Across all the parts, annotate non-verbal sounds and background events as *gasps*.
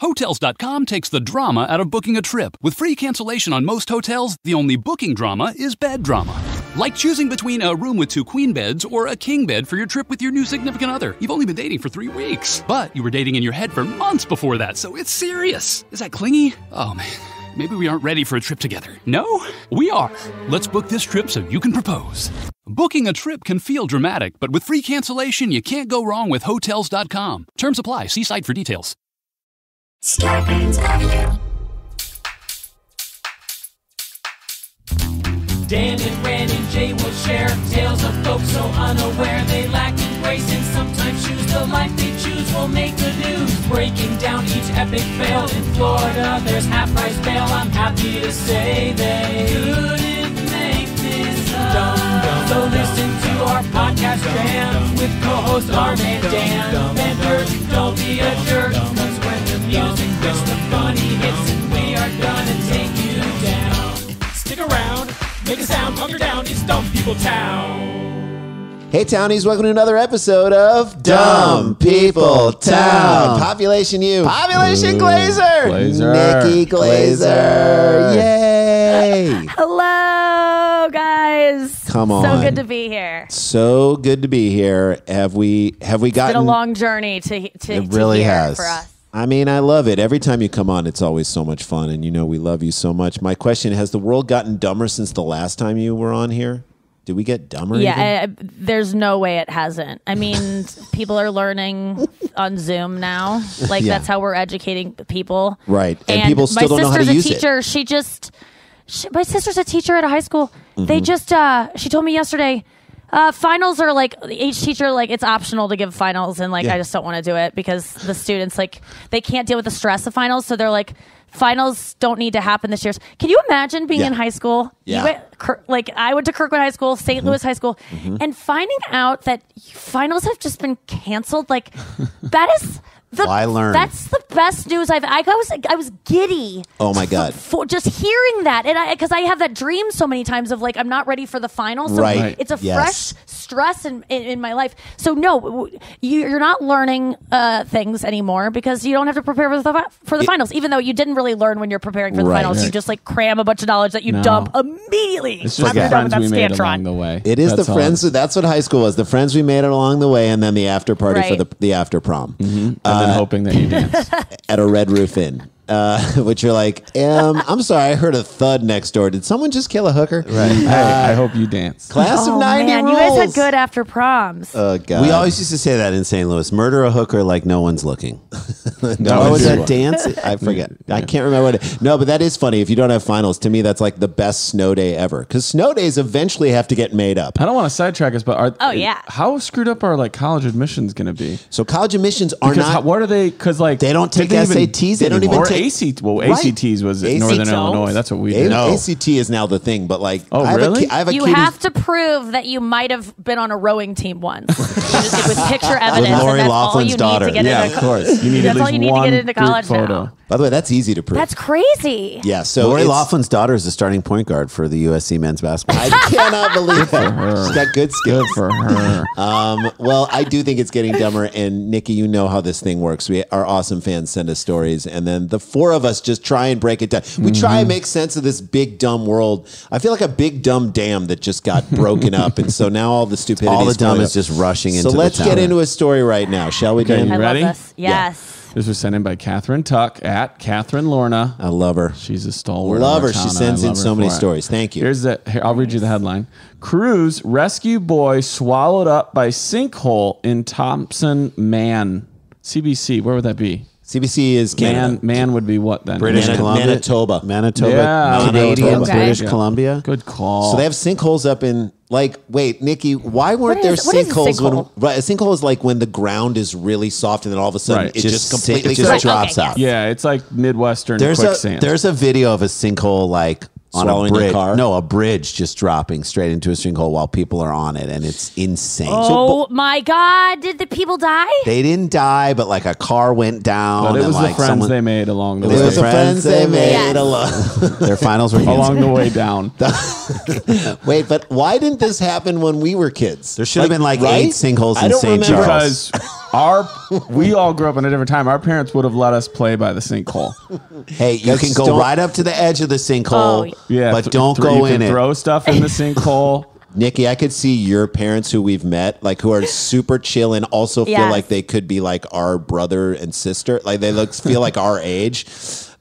Hotels.com takes the drama out of booking a trip. With free cancellation on most hotels, the only booking drama is bed drama. Like choosing between a room with two queen beds or a king bed for your trip with your new significant other. You've only been dating for three weeks, but you were dating in your head for months before that, so it's serious. Is that clingy? Oh man, maybe we aren't ready for a trip together. No? We are. Let's book this trip so you can propose. Booking a trip can feel dramatic, but with free cancellation, you can't go wrong with Hotels.com. Terms apply. See site for details. Dan and Ran and Jay will share tales of folks so unaware they lack in grace and sometimes choose the life they choose will make the news. Breaking down each epic fail in Florida, there's half price bail. I'm happy to say they couldn't make this up. So listen to our podcast jam with co-hosts Arm and Dan. Benders, don't be a jerk, 'cause when the music hits the funny hits and we are gonna take you down. Stick around, make a sound, hunker down, it's Dumb People Town. Hey, townies, welcome to another episode of Dumb People Town. Population U. Population Glaser. Glaser. Nikki Glaser. Yay. *laughs* Hello, guys. Come on. So good to be here. So good to be here. Have we have we gotten it's been a long journey to to, It to really has. for us. I mean, I love it. Every time you come on, it's always so much fun, and you know we love you so much. My question: Has the world gotten dumber since the last time you were on here? Did we get dumber? Yeah, I, I- there's no way it hasn't. I mean, *laughs* people are learning on Zoom now. Like Yeah. that's how we're educating people. Right. And people still don't my know how to sister's use a it. teacher. She just, she, my sister's a teacher at a high school. Mm-hmm. They just, uh, she told me yesterday. Uh, finals are like each teacher like it's optional to give finals and like Yeah. I just don't want to do it because the students like they can't deal with the stress of finals so they're like finals don't need to happen this year. Can you imagine being Yeah. in high school? Yeah. Mm-hmm. went- like I went to Kirkwood High School, saint Louis High School, and finding out that finals have just been canceled, like that is the Well, I learned. that's the best news I've. I was I was giddy. Oh, my God. For just hearing that, and I because I have that dream so many times of like I'm not ready for the finals. So Right. It's a Yes. fresh stress in, in in my life. So no, you, you're not learning uh, things anymore because you don't have to prepare for the for the finals. Even though you didn't really learn when you're preparing for the Right. finals, you just like cram a bunch of knowledge that you No. dump immediately. It's just after the you're done with friends that we made Scantron. along the way. It is That's the all. friends. That's what high school was. The friends we made along the way, and then the after party for the the after prom and then uh, hoping that you *laughs* dance. at a Red Roof Inn. Uh, *laughs* which you're like, um, I'm sorry, I heard a thud next door. Did someone just kill a hooker? Right. hey, I hope you *laughs* dance. Class Oh of '90 man, rules. you guys had good after proms. Oh god. We always used to say that in St. Louis: murder a hooker like no one's looking. *laughs* no, was was that dance? I forget. I can't remember what. It, no, but that is funny. If you don't have finals, to me, that's like the best snow day ever. Because snow days eventually have to get made up. I don't want to sidetrack us, but are Oh, yeah. how screwed up are like college admissions going to be? So college admissions are Because not. how, what are they? Because like They don't did take SATs they don't even take- ACT. Well, Right. ACTs was at ACT Northern don't. Illinois. That's what we A- did. No. ACT is now the thing, but like, Oh, I have really? A, ki- have a You kid who's- have to prove that you might have been on a rowing team once. Just with picture *laughs* evidence, Lori and that's all Loughlin's you daughter. need to get Yeah, of course. You need That's at all least you need to one get into college photo. now. By the way, that's easy to prove. That's crazy. yeah. So Lori Loughlin's daughter is the starting point guard for the USC men's basketball. I *laughs* cannot believe that. She's got good skills. Good for her. Um, well, I do think it's getting dumber. And Nikki, you know how this thing works. We, our awesome fans send us stories, and then the four of us just try and break it down. We try and mm-hmm. make sense of this big dumb world. I feel like a big dumb dam that just got broken up, and so now all the stupidity. All the is dumb is just rushing So into So let's the get into a story right now, shall we, Okay, Dan? you I ready? love this. Yes. This was sent in by Catherine Tuck at Catherine Lorna. I love her. She's a stalwart. Love her. She sends in so many for it. stories. Thank you. Here's the. Here, I'll read you the headline: Cruise rescue boy swallowed up by sinkhole in Thompson, Man. CBC. Where would that be? CBC is Canada. Man, man would be what then? British Mani- Columbia, Manitoba. Manitoba, Yeah, Canadian, Okay. British Yeah. Columbia. Good call. So they have sinkholes up in like wait, Nikki, why weren't What there is- what is a sinkholes when right, a sinkhole is like when the ground is really soft and then all of a sudden Right. it just, Just completely it just drops Okay, out. yeah, it's like Midwestern There's a there's a video of a sinkhole like on Swallowing a a bridge. car? No, a bridge just dropping straight into a sinkhole while people are on it, and it's insane. Oh my God! Did the people die? they didn't die, but like a car went down. but it and, was like the friends someone, they made along the It way. was the friends they made Yes. alone. *laughs* their finals were along the way down. *laughs* Wait, but why didn't this happen when we were kids? There should have been like eight sinkholes I in don't St. remember- Charles. Because our we all grew up in a different time. Our parents would have let us play by the sinkhole. Hey, you That's can go right up to the edge of the sinkhole, Oh, Yeah, but th- don't th- go you in can it. Throw stuff in the sinkhole. *laughs* Nikki, I could see your parents who we've met, like who are super chill and also feel Yes. like they could be like our brother and sister. Like they look feel like our age.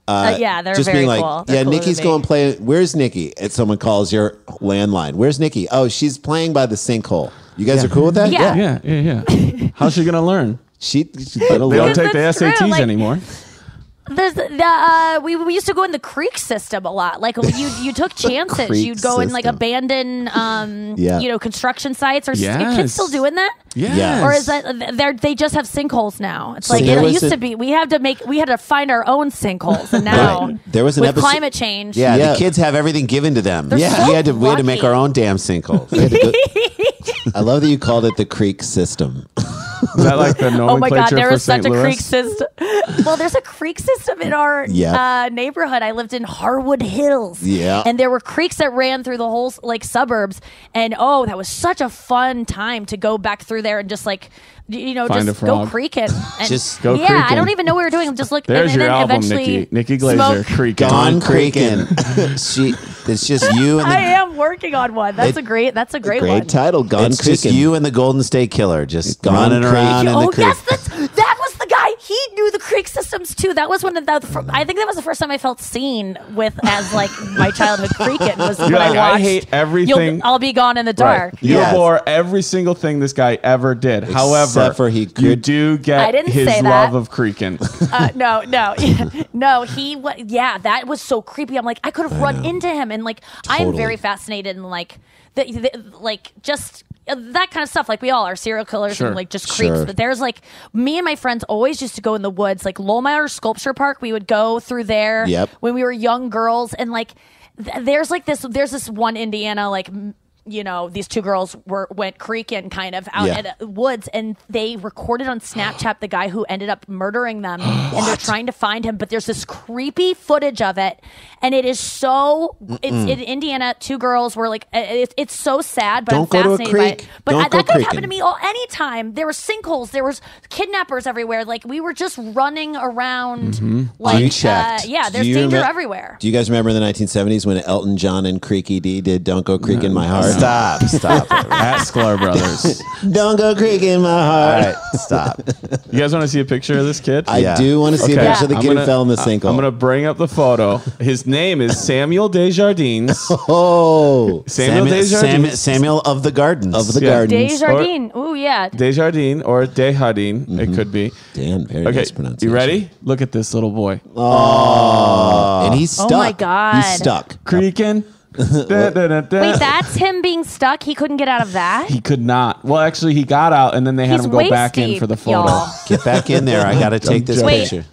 Uh, yeah, they're just very being like, cool. Yeah, cooler Nikki's going to play. Where's Nikki? And someone calls your landline. Where's Nikki? Oh, she's playing by the sinkhole. You guys are cool with that? Yeah. Yeah, yeah, yeah. *laughs* How's she gonna learn? She, she's gonna They don't take the That's true, SATs like- anymore. There's the uh, we, we used to go in the creek system a lot. Like you you took *laughs* chances. You'd go in like system. abandoned um Yeah. you know construction sites. Or s- are Yes. kids still doing that? Yes. Or is that they they just have sinkholes now? It's So like it used a- to be. We had to make we had to find our own sinkholes, and *laughs* now Right. There was an with episode- climate change. Yeah, Yeah. the kids have everything given to them. They're so we had to we had to make our own damn sinkholes. We had to go- *laughs* I love that you called it the creek system. Is that like the *laughs* Oh my God, nomenclature there for is such St. a Louis? creek system. Well, there's a creek system in our *laughs* uh, neighborhood. I lived in Harwood Hills. Yeah. And there were creeks that ran through the whole like suburbs. And oh, that was such a fun time to go back through there and just like, you know, Find a just go frog. it. *laughs* And Just go Yeah, I creeking. don't even know what we were doing. Just look. There's and, your and then album, eventually Nikki. Nikki Glaser, smoke- *laughs* Creaking. Gone creaking. creaking. *laughs* she, it's just you and I the, am working on one. That's It- a great. That's a great, Great one. title, Gone it's just Creaking. you and the Golden State Killer just Gone running around in the Oh creek. yes, that's, that knew the creek systems too. That was one of the. fir- I think that was the first time I felt seen with as like my childhood creaking was when You're I like, I watched. hate everything- You'll, I'll be gone in the dark. You Yes. bore every single thing this guy ever did. However, for he you do get I didn't his say love of creaking. *laughs* Uh, no, no, *laughs* no. He, wa- yeah, that was so creepy. I'm like, I could have run into him, and like, I am very fascinated and like, the, the like just. Uh, That kind of stuff, like we all are serial killers Sure. and like just creeps. Sure. But there's like me and my friends always used to go in the woods, like Laumeier Sculpture Park. We would go through there Yep. when we were young girls, and like th- there's like this, there's this one Indiana like. m- You know, these two girls were went creaking kind of out Yeah. at uh, woods, and they recorded on Snapchat the guy who ended up murdering them, *gasps* and they're trying to find him. But there's this creepy footage of it, and it is so. It's in Indiana. Two girls were like, uh, it, it's so sad, but Don't I'm go to a fascinated by it. But I, that could happened to me all anytime. There were sinkholes. There was kidnappers everywhere. Like we were just running around. Like uh, yeah, there's danger remem- everywhere. Do you guys remember in the 1970s when Elton John and Creaky D did "Don't Go Creak in My Heart"? Stop, stop. it. *laughs* At Sklar Brothers. *laughs* Don't go creak in my heart. right, stop. You guys want to see a picture of this kid? I Yeah. do want to see Okay. a picture of the I'm kid who gonna- fell in the I- sinkhole. I'm going to bring up the photo. His name is Samuel Desjardins. *laughs* oh, Samuel, Samuel, Desjardins. Samuel, Samuel of the Gardens. of the Yeah. gardens. Desjardins. Ooh yeah. Desjardins or Desjardins, it mm-hmm. could be. Dan, very Okay, nice pronunciation. you ready? Look at this little boy. Oh, and he's stuck. Oh my God. he's stuck. Creaking. Wait, that's him being stuck. He couldn't get out of that. He could not. Well, actually, he got out, and then they had He's him go waist back in deep, for the photo. y'all. *laughs* Get back in there. I got to take this. Wait. picture.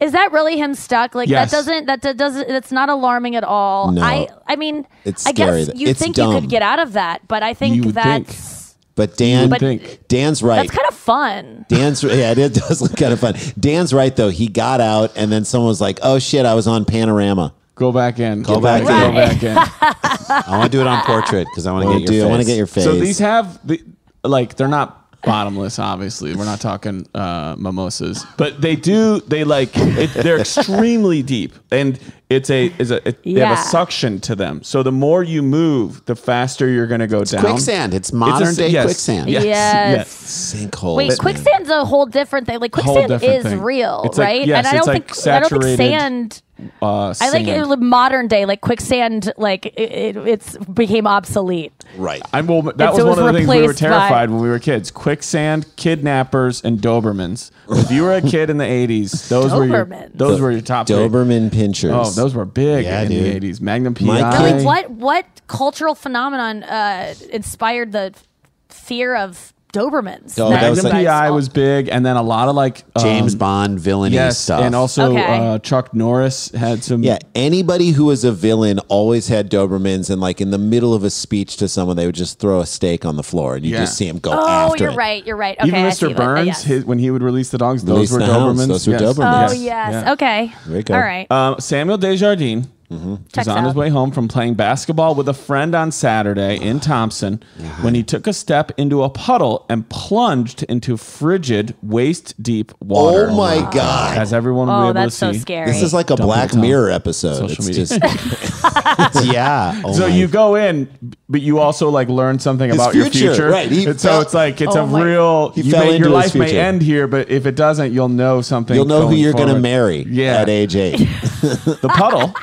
Is that really him stuck? Like Yes. that doesn't that, that doesn't that's not alarming at all. No. I I mean It's I scary. guess you It's think you dumb. could get out of that, but I think You would think. that's But Dan, would think. Dan's right. that's kind of fun. Dan's yeah, it *laughs* does look kind of fun. Dan's right though. He got out, and then someone was like, "Oh shit, I was on Panorama." Go back in. Go Go back back, in. Go back in. *laughs* I want to do it on portrait because I want to Well, get your face. I want to get your face. So these have the like they're not bottomless. Obviously, we're not talking uh, mimosas, but they do. They like it, they're *laughs* extremely deep, and it's a is a it, they have a suction to them. So the more you move, the faster you're going to go down. quicksand. It's It's a- modern day yes, quicksand. Yes. Yes. sinkholes. Wait, quicksand's a whole different thing. Like quicksand is thing. real, It's like- right? yes, and I don't like think I don't think sand. Uh, I like sand. it modern day, like quicksand. Like it, it, it's became obsolete. Right. I'm, well, that It's- was it was one of the things we were replaced by- terrified when we were kids. Quicksand, kidnappers, and Dobermans. If you were a kid in the 80s, those were your Dobermans. those were your top three. Doberman pinchers. Oh, those were big Yeah, in dude. the 80s. Magnum PI. My Really, what what cultural phenomenon uh, inspired the fear of Dobermans? Oh, that that was like- PI was big, and then a lot of like um, James Bond villainy yes, stuff. and also Okay. uh, Chuck Norris had some. Yeah, anybody who was a villain always had Dobermans, and like in the middle of a speech to someone, they would just throw a steak on the floor, and you Yeah. just see him go Oh, after you're it. right. You're right. Okay, Even I see Mr. what- Burns, yes. his, when he would release the dogs, Release those were the hounds, Dobermans. those were Yes. Dobermans. Oh Yes. yes. Yeah. Okay. Very good. All right. Um, Samuel Desjardins Mm-hmm. He Checks was on his way home from playing basketball with a friend on Saturday in Thompson uh-huh. when he took a step into a puddle and plunged into frigid, waist deep water. Oh my God. As everyone will be Oh, able that's to so see. scary. This is like a Double Black down. Mirror episode. Social it's media. just *laughs* *laughs* yeah. Oh So my- you go in, but you also like learn something His about your future, future. right. He And so fell- it's like it's Oh a my- real. He You fell may, your into his life may future. end here, but if it doesn't, you'll know something. You'll know who going you're going to forward. marry Yeah. at age eight. *laughs* the puddle,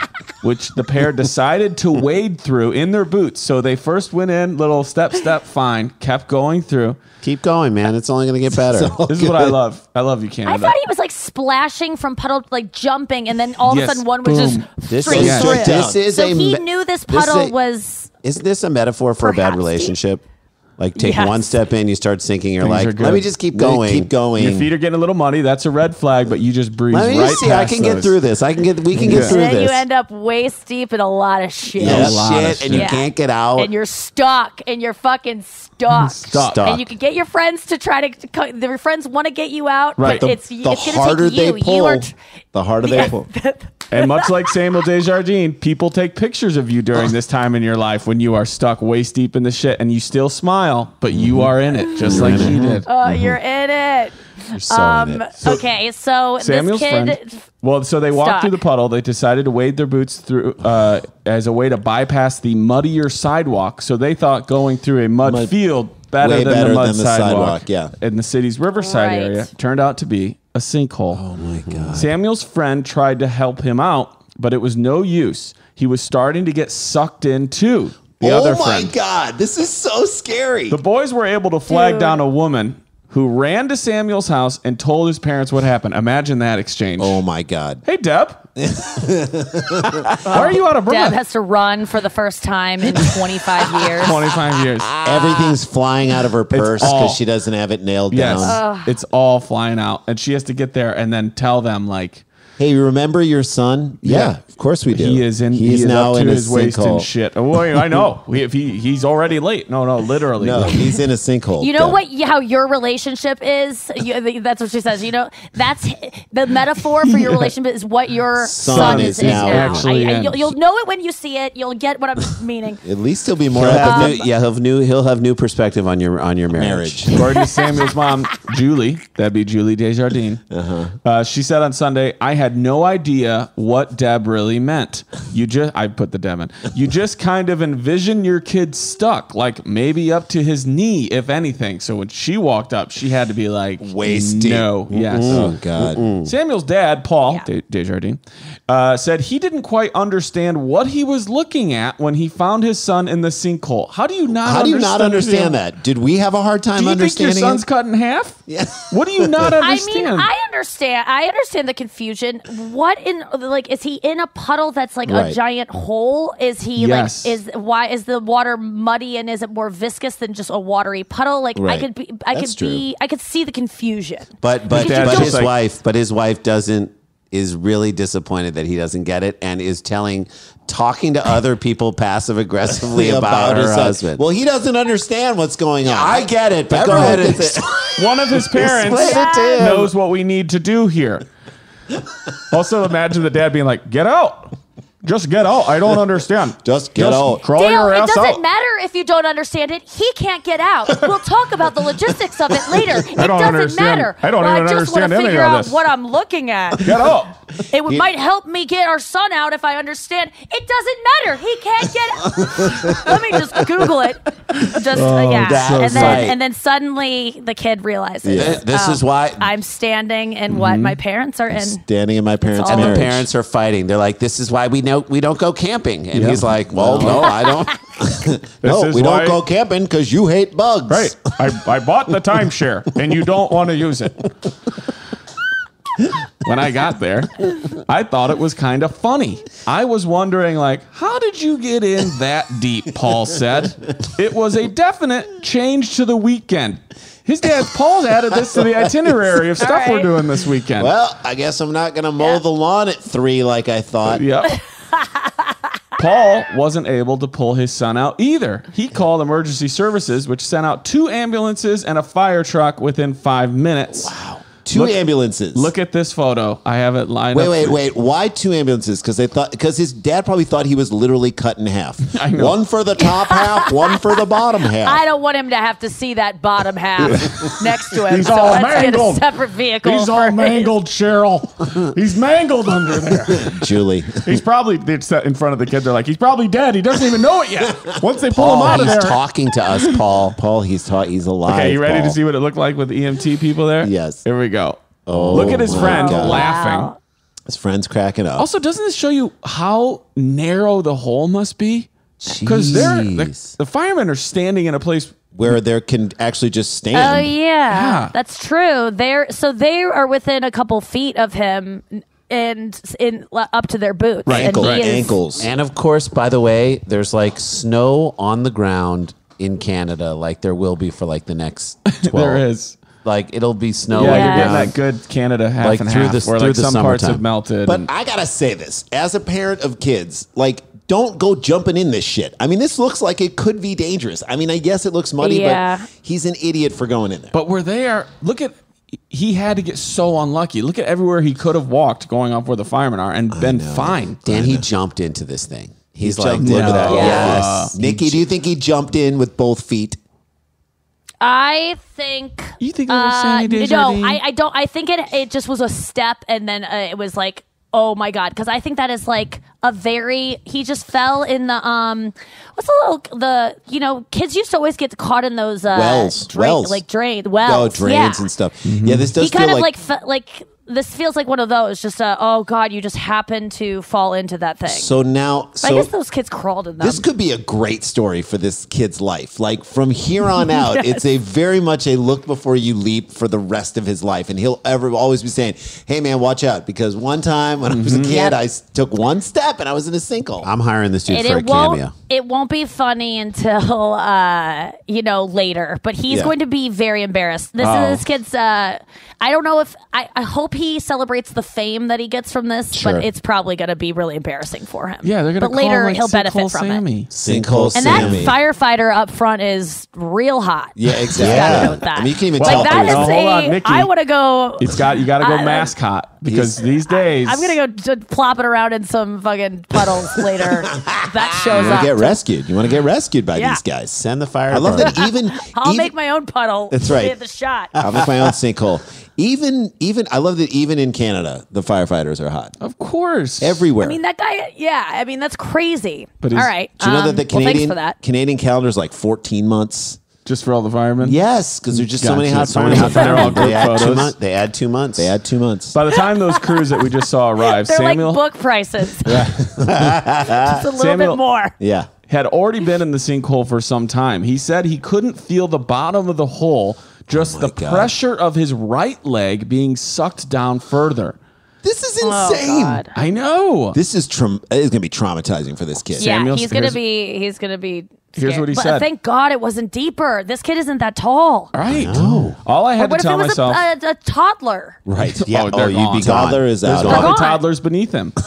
which the pair decided to wade through in their boots. So they first went in, little step, step, fine, kept going through. Keep going, man. It's only going to get better. This is what *laughs* I love. I love you, Cameron. I thought he was like splashing from puddle, like jumping, and then all of a sudden one was boom. just This straight is- through. This is so a he me- knew this this is puddle a- was. Isn't this a metaphor for a bad Steve. relationship? Like take Yes. one step in, you start sinking. You're Things like, let me just keep going. Keep going. Your feet are getting a little muddy. That's a red flag, but you just breathe. Let me right just see. I past can get through this. I can get. We can get Yeah. through And then this. you end up waist deep in a lot of shit. yeah, A lot of shit, and you shit. can't get out. And you're stuck, and you're fucking stuck. Stuck. *laughs* Stuck. And you can get your friends to try to. to your friends want to get you out, Right. but The- it's the it's going harder to take you. they pull, you are. Tr- the harder they pull. *laughs* And much like Samuel Desjardins, people take pictures of you during this time in your life when you are stuck waist deep in the shit and you still smile, but you are in it, just like he did. oh, you're in it. You're so in Um, it. okay, so Samuel's this kid. friend. Well, so they walked Stuck. through the puddle. They decided to wade their boots through uh, as a way to bypass the muddier sidewalk. So they thought going through a mud, Mud- field better way than better the mud than the sidewalk, sidewalk, yeah. in the city's riverside Right. area turned out to be a sinkhole. Oh my god. Samuel's friend tried to help him out, but it was no use. He was starting to get sucked in too. The oh other my friend. god. This is so scary. The boys were able to flag Dude. down a woman who ran to Samuel's house and told his parents what happened. Imagine that exchange. oh my god. Hey, Deb. *laughs* Why are you out of breath? Deb has to run for the first time in 25 years. *laughs* 25 years. Everything's flying out of her purse because she doesn't have it nailed Yes. down. It's all flying out. And she has to get there and then tell them, like, Hey, you remember your son? Yeah, of course we do. he is in, He's he is now up to in a his waist sinkhole. and shit. Oh, wait, I know. *laughs* We- if he, he's already late. No, no, literally. No, he's in a sinkhole. You know Deb. what? How your relationship is? You, that's what she says. You know, that's the metaphor for your *laughs* relationship is what your Son son, is is, is now now. actually I- I- in. you'll, you'll know it when you see it. You'll get what I'm *laughs* meaning. At least he'll be more He'll have empathetic. new, yeah, he'll have new. He'll have new perspective on your on your marriage. marriage. According to Samuel's mom, Julie, that'd be Julie Desjardins. Uh-huh. she said on Sunday, "I had no idea what Deb really meant. You just, I put the Deb in. You just kind of envision your kid stuck, like maybe up to his knee, if anything. So when she walked up, she had to be like, Waist deep. no, yes." Oh god. Samuel's dad, Paul Yeah. De- Desjardins, uh, said he didn't quite understand what he was looking at when he found his son in the sinkhole. How do you not? How do you not understand understand that? Did we have a hard time do you think your understanding son's it? cut in half? Yeah. What do you not *laughs* understand? I understand? mean, I understand. I understand the confusion. What in like is he in a puddle that's like Right. a giant hole? Is he Yes. like is why is the water muddy and is it more viscous than just a watery puddle? Like I could be, I That's could be, I could see the confusion. But but Dad but his like- wife, but his wife doesn't is really disappointed that he doesn't get it and is telling talking to other people passive aggressively *laughs* about, her his husband. Well, he doesn't understand what's going on. I get it, but go ahead and gets. One of his *laughs* parents Explain it to him. knows what we need to do here. Also, imagine the dad being like, "Get out! Just get out! I don't understand. *laughs* Just get out." Crawl Dale, your it doesn't out." matter if you don't understand it. He can't get out. We'll talk about the logistics of it *laughs* later. It doesn't understand- matter. I don't well, even I just want to figure out what I'm looking at. Get out! It would might help me get our son out if I understand. It doesn't matter. He can't get out. *laughs* Let me just Google it. Just uh, yeah, so and then right. and then suddenly the kid realizes. Th- this oh, is why- I'm standing in what my parents are in. Standing in my parents' and the parents are fighting. They're like, "This is why we know we don't go camping." And he's like, "Well, no, I don't." *laughs* no, is we why- don't go camping because you hate bugs. Right. I, I bought the timeshare *laughs* and you don't want to use it. When I got there, I thought it was kind of funny. I was wondering, like, how did you get in that deep? Paul said. It was a definite change to the weekend. His dad, Paul, added this to the itinerary of stuff we're right. doing this weekend. Well, I guess I'm not going to mow Yeah. the lawn at three like I thought. Yep. *laughs* Paul wasn't able to pull his son out either. He called emergency services, which sent out two ambulances and a fire truck within five minutes. Wow. Two ambulances. Look at this photo. I have it lined Wait, up. wait, wait, wait. Why two ambulances? Because they thought because his dad probably thought he was literally cut in half. *laughs* I know. One for the top half, one for the bottom *laughs* half. I don't want him to have to see that bottom half *laughs* next to him. He's so all let's mangled. get a separate vehicle. He's for all his- mangled, Cheryl. He's mangled under there. Julie. He's probably they're set in front of the kid. They're like, he's probably dead. He doesn't even know it yet. Once they pull him Paul, out of he's talking to us, Paul. Paul, he's taught he's alive. okay, you ready Paul. to see what it looked like with EMT people there? Yes. Here we go. Oh, Look at his my friend God. laughing. Wow. His friend's cracking up. Also, doesn't this show you how narrow the hole must be? Because they're the, Jeez. the firemen are standing in a place. where there can actually just stand. Oh yeah, Yeah. that's true. They're so they are within a couple feet of him and in up to their boots. Right. and Ankle, he is- ankles. And of course, by the way, there's like snow on the ground in Canada, like there will be for like the next *laughs* 12. There is. Like it'll be snow. Yeah, on you're getting ground. that good Canada half Like and through half, the- where through like the some parts summertime. have melted. But and- I gotta say this as a parent of kids, like, don't go jumping in this shit. I mean, this looks like it could be dangerous. I mean, I guess it looks muddy, Yeah. but he's an idiot for going in there. But where they are, look at he had to get so unlucky. Look at everywhere he could have walked going off where the firemen are and been fine. Dan, he jumped into this thing. He's He like, jumped look into at that. that. Yes. Nikki, do you think he jumped in with both feet? I think. You think it was Uh, Sandy no, Desjardins? I, I don't. I think it it just was a step, and then uh, it was like, oh my god, because I think that is like a very. He just fell in the um. What's the little the you know kids used to always get caught in those uh, Wells. drain, Wells. like drain Oh, wells, drains yeah. and stuff. Yeah, this does He kind feel of like, like fe- like this feels like one of those. Just uh, oh god, you just happened to fall into that thing. so now. I guess those kids crawled in them. This could be a great story for this kid's life. Like from here on *laughs* out, it's a very much a look before you leap for the rest of his life. And he'll ever always be saying, Hey man, watch out. Because one time when I was a kid, Yep. I s- took one step and I was in a sinkhole. I'm hiring this dude and for a it won't cameo. it won't be funny until *laughs* uh you know later but he's Yeah. going to be very embarrassed this Oh. is this kid's uh i don't know if I, I hope he celebrates the fame that he gets from this Sure. but it's probably going to be really embarrassing for him yeah, they're gonna but call later him, like, he'll benefit Sinkhole from it Sammy. Sinkhole and Sammy. that firefighter up front is real hot yeah, exactly. note that. I mean, you can even Well, tell. like that Well, is hold on, a Nikki. i want to go It's got you got to go I- mascot because these days i'm gonna go to plop it around in some fucking puddles later *laughs* that shows you want up to get rescued. You want to get rescued by Yeah. these guys. Send the fire. I love that. Even I'll even, make my own puddle That's right. at the shot I'll make my own *laughs* sinkhole. Even, even, I love that even in Canada, the firefighters are hot. of course Everywhere. I mean, that guy, yeah, I mean, that's crazy. But All he's- right. Do you know um, that the Canadian for that. Canadian calendar is like 14 months? just for all the firemen. Yes, because there's just so many hot So many hot- they're all *laughs* they group add two photos. months. They add two months. They had two months. *laughs* By the time those crews that we just saw arrive, They're Samuel like book prices. *laughs* just a little Samuel- bit more. yeah. had already been in the sinkhole for some time. He said he couldn't feel the bottom of the hole, just Oh the God. pressure of his right leg being sucked down further. This is Oh, insane. God. I know. This is traum- it's going to be traumatizing for this kid. Yeah, Samuel- he's gonna be. He's gonna be. Here's scared. what he but said. Thank God it wasn't deeper. This kid isn't that tall. right. All I Or had what to if it tell was myself. a, a, a toddler? Right. *laughs* Yeah. Oh, Oh, they're you'd gone. toddler is There's out. probably gone. toddlers beneath him. *laughs*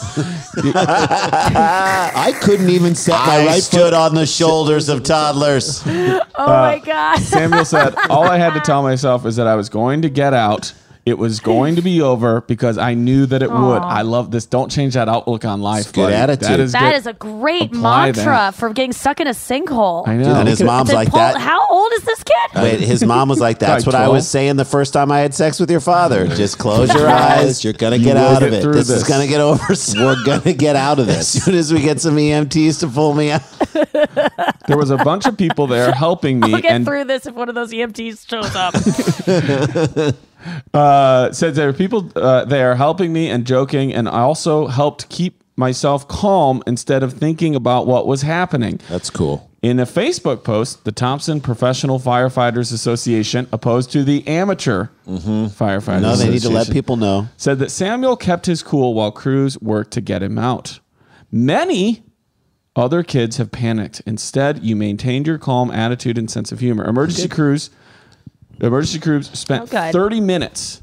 I couldn't even set my I right stood foot. on the shoulders of toddlers. *laughs* Oh Uh, my God. Samuel said, All I had to tell myself is that I was going to get out. It was going to be over because I knew that it would. I love this. Don't change that outlook on life. good buddy. attitude. That is That good. is a great Apply mantra that. for getting stuck in a sinkhole. I know. And his mom's Did like Paul- that. How old is this kid? Wait, his mom was like, "That's Like what I was saying the first time I had sex with your father. Just close your eyes. You're going to You get will out of it. This This is is gonna get over *laughs* soon. We're going to get out of this As soon as we get some EMTs to pull me out. there was a bunch of people there helping *laughs* me I'll get and through this if one of those EMTs shows up. *laughs* uh, said there were people uh, there helping me and joking, and I also helped keep myself calm instead of thinking about what was happening. That's cool. In a Facebook post, the Thompson Professional Firefighters Association, opposed to the Amateur Firefighters No, they need to let people know. said that Samuel kept his cool while crews worked to get him out. Many other kids have panicked. Instead, you maintained your calm attitude and sense of humor. Emergency crews, emergency crews spent Oh, good. 30 minutes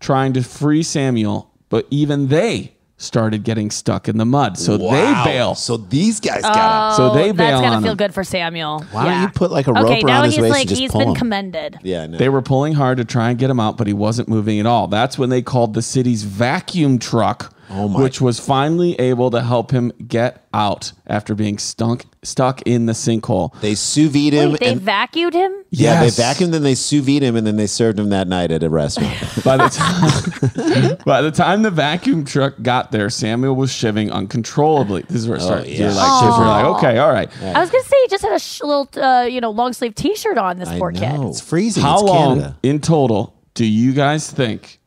trying to free Samuel, but even they started getting stuck in the mud. So Wow. they bail. So these guys got him. So they Oh, bail That's gonna on feel him. good for Samuel. Why yeah. don't you put like a rope okay, now around his he's waist like and just he's pull been him? commended. Yeah, no. They were pulling hard to try and get him out, but he wasn't moving at all. That's when they called the city's vacuum truck, Oh my- which was finally able to help him get out after being stunk, stuck in the sinkhole. They sous vide him. Wait, they and, vacuumed him? yeah, Yes. they vacuumed, then they sous vide him, and then they served him that night at a restaurant. *laughs* By the time, *laughs* by the time the vacuum truck got there, Samuel was shivering uncontrollably. This is where it started. Oh, yeah. You're like, you're like, okay, all right. I was gonna say he just had a sh- little, uh, you know, long sleeve T-shirt on. This I poor know. kid. It's freezing. How it's long Canada. in total do you guys think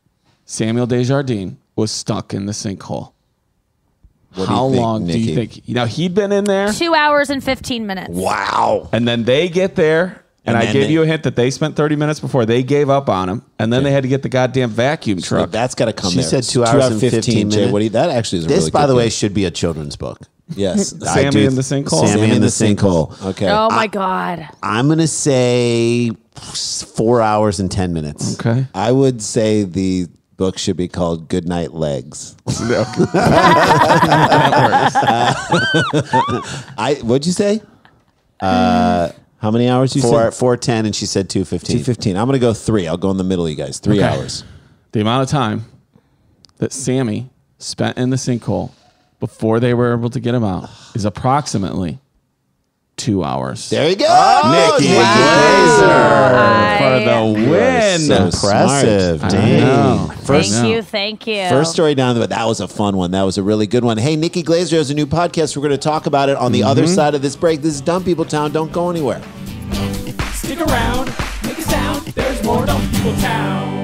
Samuel Desjardins was stuck in the sinkhole? What do you How think, long do you Nikki? think? You know, he'd been in there, Two hours and fifteen minutes. Wow. and then they get there. And, And I then gave they- you a hint that they spent 30 minutes before they gave up on him, and then they had to get the goddamn vacuum So truck. that's got to come She there. said It's two hours and 15 Jay, minutes. what do you, that actually is a This, really by good the way, should be a children's book. Yes. *laughs* I Sammy do- in the sinkhole. Sammy, Sammy in in the the sinkhole. Okay. Oh my god. I'm gonna say four hours and ten minutes. okay. I would say the book should be called Good Night Legs. *laughs* I what'd you say? Uh, how many hours you Four said? four ten, and she said two Two fifteen. fifteen. I'm gonna go three. I'll go in the middle, you guys. Three Okay. hours. The amount of time that Sammy spent in the sinkhole before they were able to get him out is approximately two hours. There you go. Oh, Nikki I- for the win. so Impressive. smart. Dang. First- thank you, thank you. First story down, but that was a fun one. That was a really good one. Hey, Nikki Glaser has a new podcast. We're going to talk about it on the other mm-hmm. side of this break. This is Dumb People Town. Don't go anywhere. Stick around, make a sound. There's more Dumb People Town.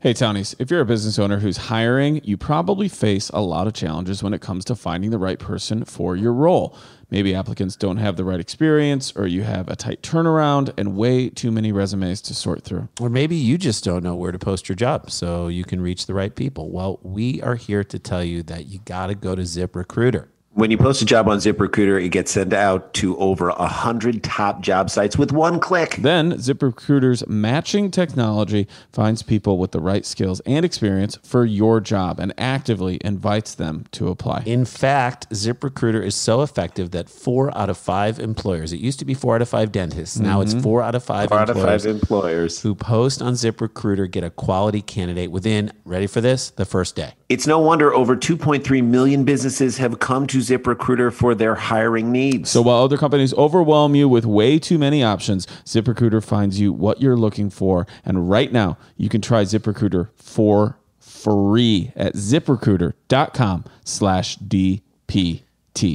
Hey, Townies, if you're a business owner who's hiring, you probably face a lot of challenges when it comes to finding the right person for your role. Maybe applicants don't have the right experience, or you have a tight turnaround and way too many resumes to sort through. Or maybe you just don't know where to post your job so you can reach the right people. Well, we are here to tell you that you got to go to ZipRecruiter. When you post a job on ZipRecruiter, it gets sent out to over a hundred top job sites with one click. Then, ZipRecruiter's matching technology finds people with the right skills and experience for your job and actively invites them to apply. In fact, ZipRecruiter is so effective that four out of five employers, it used to be four out of five dentists, now it's mm-hmm. four out of five Four out of employers five employers. who post on ZipRecruiter get a quality candidate within, ready for this, the first day. It's no wonder over 2.3 million businesses have come to ZipRecruiter for their hiring needs. So while other companies overwhelm you with way too many options, ZipRecruiter finds you what you're looking for. And right now, you can try ZipRecruiter for free at ziprecruiter.com slash DPT.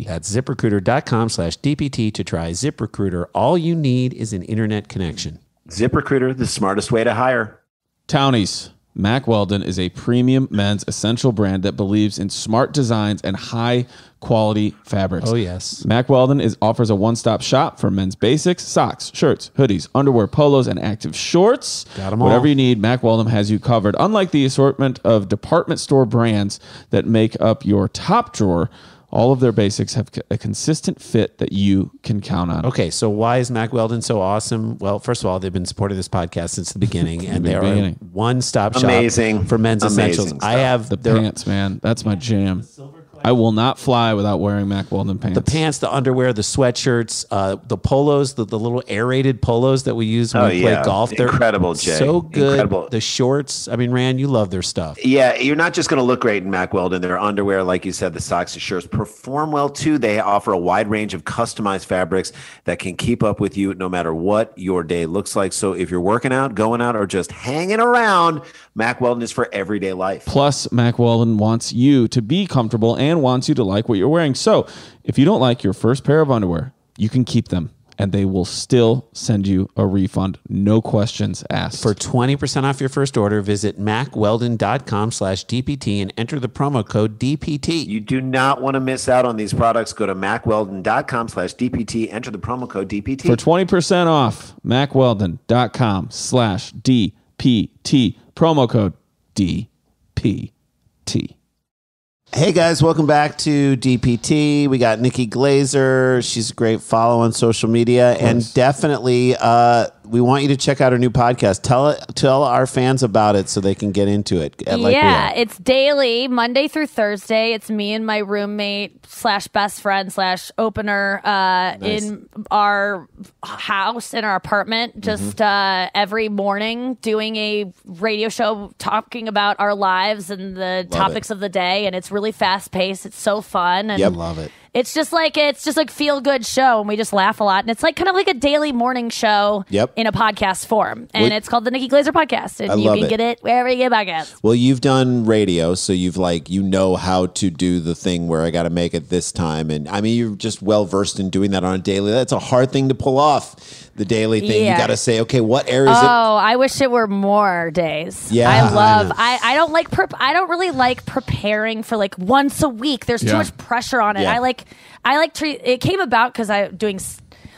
That's ziprecruiter.com slash DPT to try ZipRecruiter. All you need is an internet connection. ZipRecruiter, the smartest way to hire. Townies. Mack Weldon is a premium men's essential brand that believes in smart designs and high quality fabrics. Oh, yes. Mack Weldon is offers a one-stop shop for men's basics, socks, shirts, hoodies, underwear, polos, and active shorts. Got 'em all. Whatever you need, Mack Weldon has you covered. Unlike the assortment of department store brands that make up your top drawer, all of their basics have a consistent fit that you can count on. Okay, so why is Mack Weldon so awesome? Well, first of all, they've been supporting this podcast since the beginning, *laughs* and they are a one-stop shop Amazing. for men's Amazing essentials. stuff. I have The their- pants, man. That's my jam. I will not fly without wearing Mack Weldon pants. the pants, the underwear, the sweatshirts, uh, the polos, the, the little aerated polos that we use when Oh, we play golf. They're Incredible, Jay. So good. Incredible. The shorts. I mean, Rand, you love their stuff. Yeah, you're not just going to look great in Mack Weldon. Their underwear, like you said, the socks and shirts perform well too. They offer a wide range of customized fabrics that can keep up with you no matter what your day looks like. So if you're working out, going out, or just hanging around, Mack Weldon is for everyday life. Plus, Mack Weldon wants you to be comfortable and wants you to like what you're wearing. So, if you don't like your first pair of underwear, you can keep them and they will still send you a refund. No questions asked. For 20% off your first order, visit mackweldon.com slash DPT and enter the promo code DPT. You do not want to miss out on these products. Go to mackweldon.com slash DPT, enter the promo code DPT. For 20% off, mackweldon.com slash DPT. Promo code DPT. Hey guys, welcome back to DPT. We got Nikki Glaser. She's a great follow on social media and definitely uh, we want you to check out our new podcast. Tell it, tell our fans about it so they can get into it. uh, like yeah, it's daily, Monday through Thursday. It's me and my roommate slash best friend slash opener uh, in our house in our apartment. Just uh, every morning, doing a radio show talking about our lives and the topics of the day. And it's really fast paced. It's so fun. And Yep. love it. It's just like it's just like feel good show, and we just laugh a lot, and it's like kind of like a daily morning show Yep. in a podcast form, and it's called the Nikki Glaser Podcast, and I you love can it. get it wherever you get podcasts. Well, you've done radio, so you've like you know how to do the thing where I got to make it this time, and I mean you're just well versed in doing that on a daily. That's a hard thing to pull off. The daily thing, Yeah. you got to say, okay, what areas? it- Oh, I wish it were more days. Yeah, I love. I, I don't like. Prep, I don't really like preparing for like once a week. There's Yeah. too much pressure on it. Yeah. I like. I like. Treat, it came about because I doing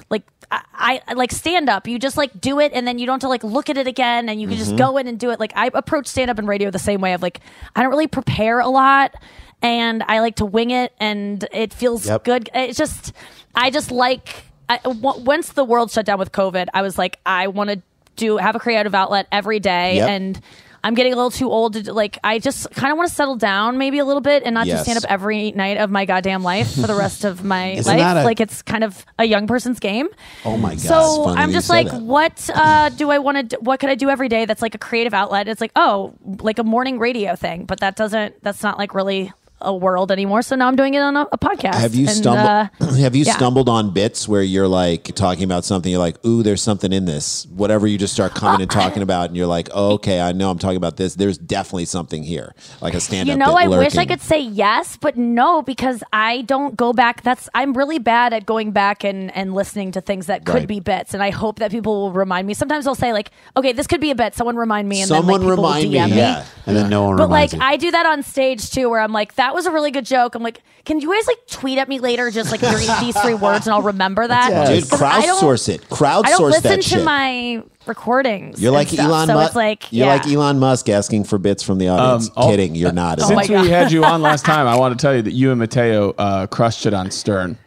like. I, I like stand up. You just like do it, and then you don't have to like look at it again, and you can Mm-hmm. just go in and do it. Like I approach stand up and radio the same way. Of like, I don't really prepare a lot, and I like to wing it, and it feels Yep. good. It's just, I just like. I, w- once the world shut down with COVID, I was like, I want to do have a creative outlet every day, Yep. and I'm getting a little too old to like. I just kind of want to settle down maybe a little bit and not Yes. just stand up every night of my goddamn life for the *laughs* rest of my life. a- like it's kind of a young person's game. Oh my god. So I'm just like, what uh, do I want to? do? What could I do every day that's like a creative outlet? It's like, oh, like a morning radio thing, but that doesn't. That's not like really a world anymore. So now I'm doing it on a, a podcast. have you And, stumbled? uh, *clears throat* have you yeah. stumbled on bits where you're like talking about something? You're like, ooh, there's something in this. Whatever you just start coming and talking *laughs* about, and you're like, oh, okay, I know I'm talking about this. There's definitely something here, like a stand-up. You know, bit I wish I could say yes, but no, because I don't go back. That's I'm really bad at going back and, and listening to things that could Right. be bits, and I hope that people will remind me. Sometimes I'll say like, okay, this could be a bit. Someone remind me, and Someone then like, remind me, DM me. yeah. and then no one reminds me. But like you. I do that on stage too, where I'm like, that was a really good joke. I'm like, can you guys like tweet at me later, just like three, *laughs* these three words, and I'll remember that. Dude, 'Cause I don't- crowdsource it. Crowdsource I don't listen to shit. my recordings. You're like stuff, Elon so Musk. it's like you're yeah. like Elon Musk asking for bits from the audience. Um, oh, Kidding, you're not. at oh Since we had you on last *laughs* time, I want to tell you that you and Mateo uh, crushed it on Stern.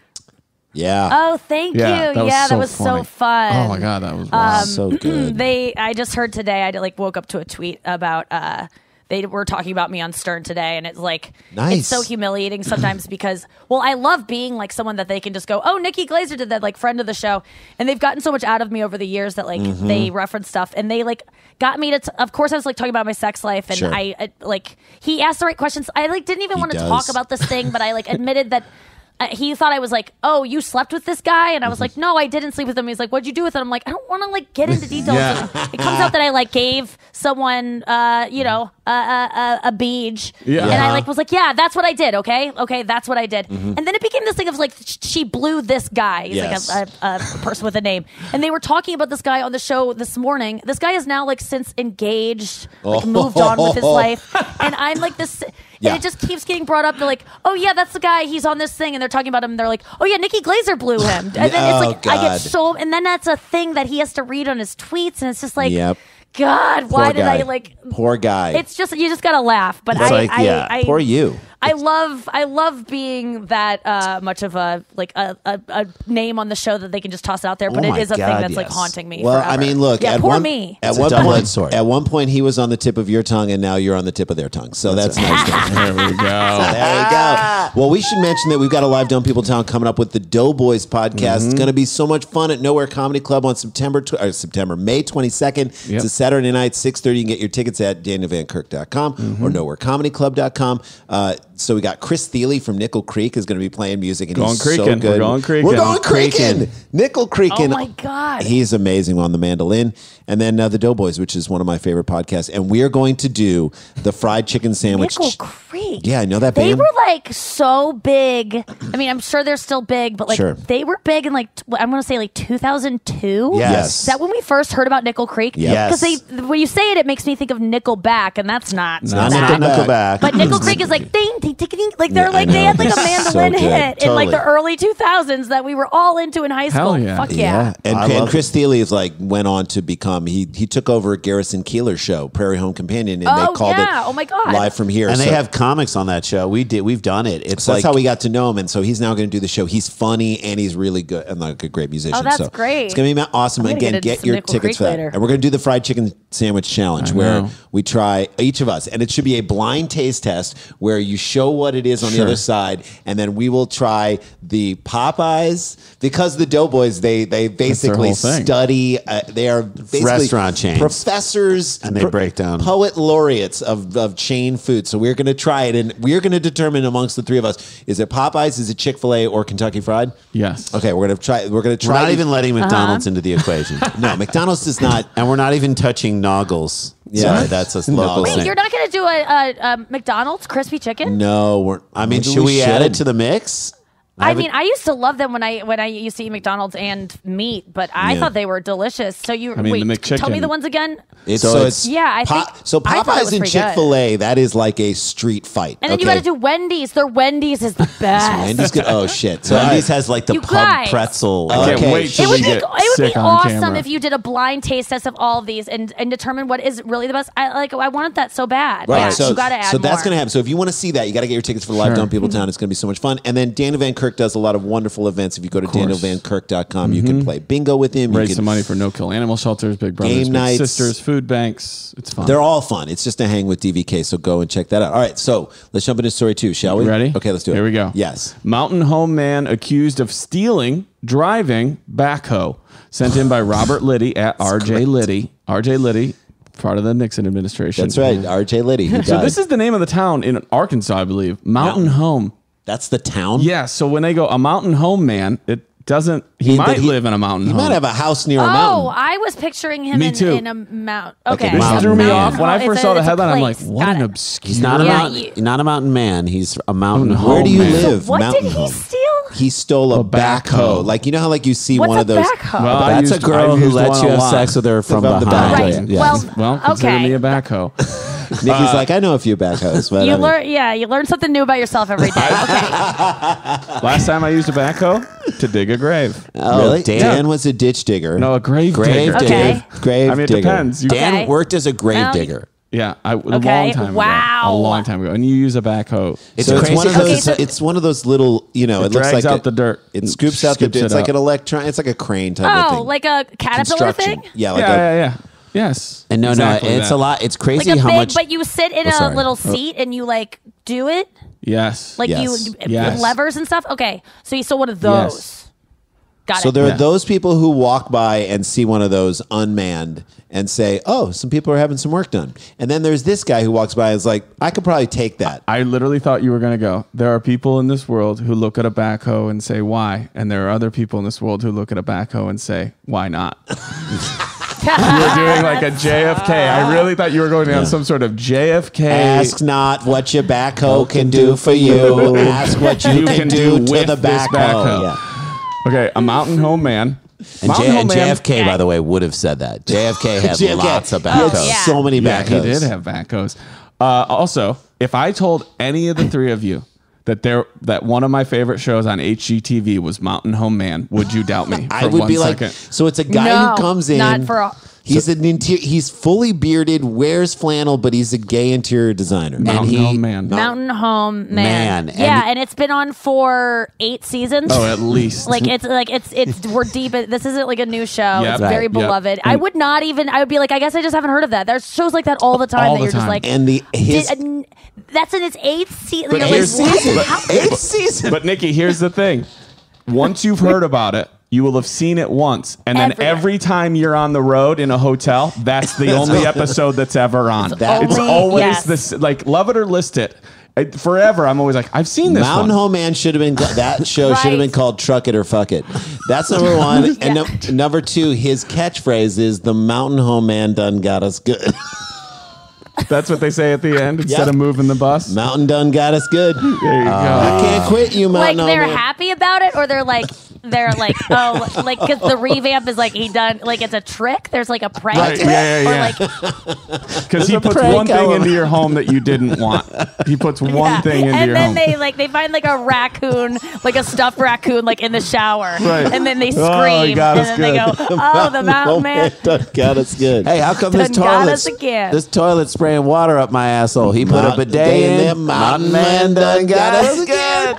Yeah. Oh, thank Yeah, you. that was yeah, so that was funny. so fun. Oh my god, that was wild. so good. *clears throat* they I just heard today I like woke up to a tweet about uh they were talking about me on Stern today and it's like Nice. it's so humiliating sometimes *laughs* because well I love being like someone that they can just go oh Nikki Glaser did that like friend of the show and they've gotten so much out of me over the years that like Mm-hmm. they reference stuff and they like got me to t- of course I was like talking about my sex life and Sure. I, I like he asked the right questions I like didn't even He want to talk about this thing but I like *laughs* admitted that uh, he thought I was like, "Oh, you slept with this guy," and I Mm-hmm. was like, "No, I didn't sleep with him." He's like, "What'd you do with it?" I'm like, "I don't want to like get into *laughs* details." Yeah. It comes out that I like gave someone, uh, you know, a a, beach, Yeah. and I Uh-huh. like was like, "Yeah, that's what I did." Okay, okay, that's what I did. Mm-hmm. And then it became this thing of like, sh- she blew this guy. He's Yes. like a, a, a person with a name, and they were talking about this guy on the show this morning. This guy is now like since engaged, like moved on with his *laughs* life, and I'm like this. Yeah. And it just keeps getting brought up. They're like, "Oh yeah, that's the guy. He's on this thing," and they're talking about him. They're like, "Oh yeah, Nikki Glaser blew him." And then *laughs* Oh, it's like I God. get so, and then that's a thing that he has to read on his tweets, and it's just like, Yep. God, why Poor did I like? Poor guy. It's just you just gotta laugh. But It's I, like, I, yeah, I, Poor you. I love I love being that uh, much of a like a, a, a name on the show that they can just toss out there, but Oh it my is a God, thing that's like haunting me. Well, forever. I mean, look. yeah, at poor one, me. At It's one point, sword. at one point, he was on the tip of your tongue, and now you're on the tip of their tongue. So that's, nice. *laughs* there we go. *laughs* There we go. Well, we should mention that we've got a live Dumb People Town coming up with the Doughboys podcast. It's going to be so much fun at Nowhere Comedy Club on September tw- or September May 22nd. Yep. It's a Saturday night, 6:30. You can get your tickets at danielvankirk.com or nowherecomedyclub.com. Uh, so we got Chris Thile from Nickel Creek is going to be playing music, and Going he's so creaking. We're good. going creaking. We're going creaking. Creaking. Nickel Creaking. Oh my God. He's amazing on the mandolin. And then uh, the Doughboys, which is one of my favorite podcasts. And we are going to do the fried chicken sandwich. Nickel Creek. Yeah, I know that They were like so big. I mean, I'm sure they're still big, but like Sure. they were big in like I'm going to say like 2002. Yes. Is that when we first heard about Nickel Creek? Yes. Because they when you say it, it makes me think of Nickelback, and that's not. Not that. Nickelback. But *laughs* Nickel Creek is like ding ding ding ding. Like they're Yeah, I like they know. had like a It's so mandolin good. hit in like the Totally. early 2000s that we were all into in high school. Hell yeah. Fuck yeah. And, I and love Chris Thile is like went on to become he he took over a Garrison Keillor's show, Prairie Home Companion, and Oh, they called yeah. it Oh, my God. live from here. and they So- have comics on that show. We did. We've done it. It's So like that's how we got to know him, and so he's now going to do the show. He's funny and he's really good and like a great musician. Oh, that's so great. It's going to be awesome. I'm gonna Again, get into get some your Nickel tickets Creek for that, later. and we're going to do the fried chicken sandwich challenge, where know. we try each of us, and it should be a blind taste test where you show what it is on the other side, and then we will try the Popeyes because the Doughboys they they basically study. Uh, they are basically Restaurant chains. professors And they break down. poet laureates of, of chain food. So we're going to try it, and we're going to determine amongst the three of us: is it Popeyes, is it Chick Fil A, or Kentucky Fried? Yes. Okay, we're going to try. We're going to we're try. not even letting McDonald's Uh-huh. into the equation, No, McDonald's does not. and we're not even touching Noggles. Yeah. That's a local Wait, thing. you're not going to do a, a, a McDonald's crispy chicken? No, we're. I mean, maybe should we, add should. it to the mix? I haven't- mean, I used to love them when I when I used to eat McDonald's and meat, but I Yeah. thought they were delicious. So you I mean, wait, the tell me McChicken- the ones again. It's, So so, it's- it's Yeah, I think- so I thought it Popeyes was and pretty good. Chick Fil A. That is like a street fight. And then you got to do Wendy's. Their Wendy's is the *laughs* best. Wendy's good. Oh shit! So *laughs* Wendy's I- has like the You pub guys. pretzel. I can't Okay. wait It till would we be get it would be on awesome camera. if you did a blind taste test of all of these and, and determine what is really the best. I like I wanted that so bad. Right. Yeah, so you got to add so that's more. going to happen. So if you want to see that, you got to get your tickets for the Live Sure. Dumb People mm-hmm. Town. It's going to be so much fun. And then Daniel Van Kirk does a lot of wonderful events. If you go to danielvankirk.com, you can mm-hmm. play bingo with him. You Raise some money for no kill animal shelters, Big Brothers, Game Big nights. Sisters, food banks. It's fun. They're all fun. It's just a hang with DVK. So go and check that out. All right. So let's jump into story two, shall we? Ready? Okay, let's do it. Here we go. Yes. Mountain home man accused of stealing, driving backhoe. Sent in by Robert *sighs* Liddy at RJ Liddy. RJ Liddy, part of the Nixon administration. That's right. RJ Liddy. *laughs* So this is the name of the town in Arkansas, I believe. Mountain Home. That's the town. Yeah. So when they go a mountain home man, it doesn't. He, He- might he- live in a mountain He home. might have a house near a Oh, mountain. I was picturing him Me in, too. in a mount. Okay, Okay, this a threw me mountain off when I home. first It's saw the it's a headline. I'm like, place. what Got an it. obscure. He's not a Yeah, mountain, you- not a mountain man. He's a mountain Mountain home. Where do you man. live? What mountain did he home. steal? He stole a, A backhoe. backhoe. Like you know how like you see What's one a of those. backhoe? Well, I That's a girl I've who used lets one you a have lot. sex with her from From the behind. back. Right. Yes. Well, Well, consider okay. me a backhoe. Nikki's uh, like, I know a few backhoes, but You I mean- learn, yeah, you learn something new about yourself every day. Okay, *laughs* Last time I used a backhoe to dig a grave. Oh, really? Dan, Dan was a ditch digger. No, a grave, Grave digger. digger. Okay. grave I mean, it digger. depends. You, Dan Okay. worked as a grave Well, digger. yeah, I, a long Okay, time wow. ago. A long time ago. And you use a backhoe. It's so it's crazy one of how those. Okay, so- it's one of those little. You know, It it, looks drags like out a- the dirt It scoops out the scoops dirt. it It's like up. an electron. It's like a crane type of oh, thing. like a caterpillar Construction. thing. Yeah, like yeah, a, yeah, yeah. Yes. And no, Exactly no, it's that. a lot. It's Like crazy a how big, much. but you sit in Oh, a sorry. little oh. seat and you like do it, Yes. like Yes. you Yes. levers and stuff. Okay, so you saw one of those. Yes. Got So it. there Yeah. are those people who walk by and see one of those unmanned and say, "Oh, some people are having some work done." And then there's this guy who walks by and is like, "I could probably take that." I literally thought you were going to go. There are people in this world who look at a backhoe and say, why? And there are other people in this world who look at a backhoe and say, why not? *laughs* you were doing like a JFK. I *laughs* really thought you were going down some sort of JFK. Ask not what your backhoe can do for you. *laughs* Ask what you, can, do, do to with the backhoe. backhoe. Yeah. Okay, a mountain home man. and, J- and JFK, by the way, would have said that. JFK *laughs* had JFK. lots of backhoes. yeah. so many Yeah, backhoes. he did have backhoes. Uh, also, if I told any of the three of you that there that one of my favorite shows on HGTV was Mountain Home Man, would you doubt me? *laughs* I would one be like, so it's a guy No, who comes in. not for all- He's an interior. He's fully bearded, wears flannel, but he's a gay interior designer. Mountain he- Home Man. Mountain Home Man. Man, and yeah, he- and it's been on for eight seasons. Oh, at least. like it's like it's it's we're deep. This isn't like a new show. Yep. It's Right. very Yep. beloved. I would not even. I would be like, I guess I just haven't heard of that. There's shows like that all the time All that the you're just time. like, And the his did- and that's in its eighth season. but You're like, season. How- Eighth season. But Nikki, here's the thing. Once you've heard about it, you will have seen it once. And then Everywhere. every time you're on the road in a hotel, that's the *laughs* only episode that's ever on. That- it's only- always yes. this like love it or list it. I, forever, I'm always like, I've seen this Mountain one. Home Man should have been that *laughs* show should have been called Truck It or Fuck It. That's number *laughs* one. And no, number two, his catchphrase is the Mountain Home Man done got us good. That's what they say at the end instead Yep. of moving the bus. Mountain done got us good. There you I go. I can't quit you, Mountain. like Mountain they're Home Man. happy about it, or they're like, they're like, *laughs* oh, like because the revamp is like he done like it's a trick. There's like a prank, Right, yeah, yeah, or yeah. like *laughs* Because he a puts prank one thing element. into your home that you didn't want. He puts *laughs* one Yeah. thing into and your then home. they like they find like a raccoon, like a stuffed raccoon, like in the shower, Right. and then they Oh, scream, he and us then they go, good. "Oh, the mountain man!" Done got us good. Hey, how come this Done got toilet us again. this toilet spraying water up my asshole? He put a Mountain- bidet day in in. there, Mountain Man done got us again.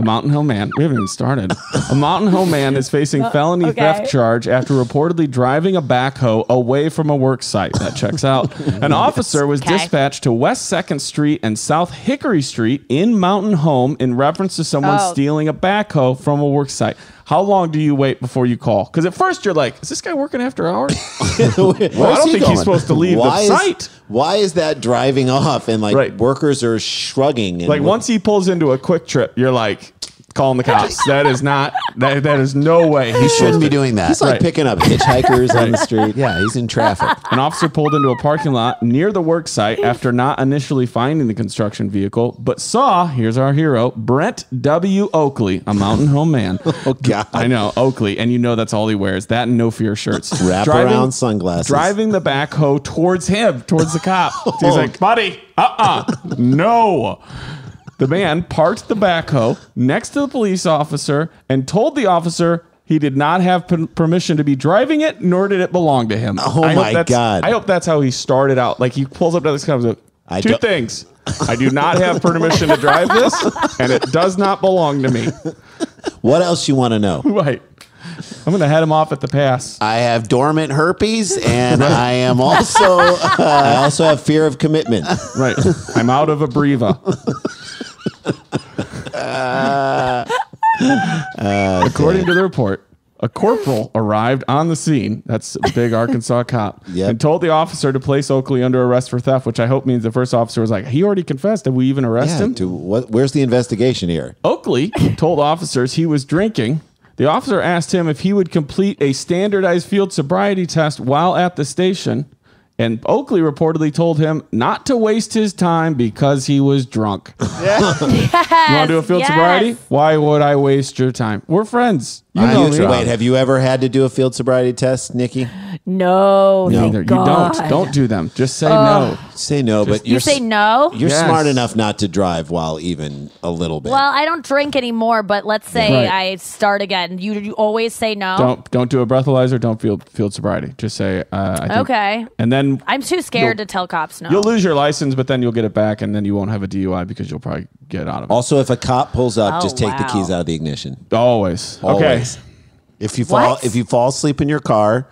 A Mountain Hill man. We haven't even started. A Mountain Hill man is facing *laughs* felony okay. theft charge after reportedly driving a backhoe away from a work site. That checks out. *laughs* An officer was Okay. dispatched to West Second Street and South Hickory Street in Mountain Home in reference to someone Oh. stealing a backhoe from a work site. How long do you wait before you call? Because at first you're like, "Is this guy working after hours?" *laughs* well, I don't think he's supposed to leave why the is, site. Why is that driving off and like Right. workers are shrugging? And Like once he pulls into a QuikTrip, you're like calling the cops. *laughs* that is not that. That is no way. He shouldn't be doing that. he's like Right. picking up hitchhikers on the street. yeah, he's in traffic. An officer pulled into a parking lot near the work site after not initially finding the construction vehicle, but saw, here's our hero, Brent W. Oakley, a Mountain Home man. *laughs* Oh God! I know, Oakley, and you know that's all he wears. That and no fear shirts. *laughs* Wrap around sunglasses. Driving the backhoe towards him, towards the cop. He's oh. like, buddy, uh-uh, no. The man parked the backhoe next to the police officer and told the officer he did not have per- permission to be driving it, nor did it belong to him. Oh I my God. I hope that's how he started out. Like he pulls up to this and goes, I two things. I do not have permission to drive this, and it does not belong to me. What else you want to know? *laughs* Right. I'm gonna head him off at the pass. I have dormant herpes, and I am also. *laughs* I also have fear of commitment. Right. I'm out of Abreva. Uh, *laughs* According to the report, a corporal arrived on the scene. That's a big Arkansas cop. *laughs* Yep. And told the officer to place Oakley under arrest for theft, which I hope means the first officer was like, he already confessed. Did we even arrest Yeah, him? dude, what? Where's the investigation here? Oakley told officers he was drinking. The officer asked him if he would complete a standardized field sobriety test while at the station. And Oakley reportedly told him not to waste his time because he was drunk. *laughs* Yes, You want to do a field yes. sobriety? Why would I waste your time? We're friends. You I know me. Wait, have you ever had to do a field sobriety test, Nikki? No, No, thank you God. don't. Don't do them. Just say no. Say no, but You you're say s- no. You're Yes. smart enough not to drive while even a little bit. Well, I don't drink anymore, but let's say Right. I start again. You, you always say no. Don't don't do a breathalyzer. Don't field field sobriety. Just say uh, I think. Okay. And then I'm too scared to tell cops no. you'll lose your license, but then you'll get it back, and then you won't have a DUI because you'll probably get out of it. also, if a cop pulls up, Oh, just take the wow. keys out of the ignition. Always. Okay. Always. If you fall, What? if you fall asleep in your car,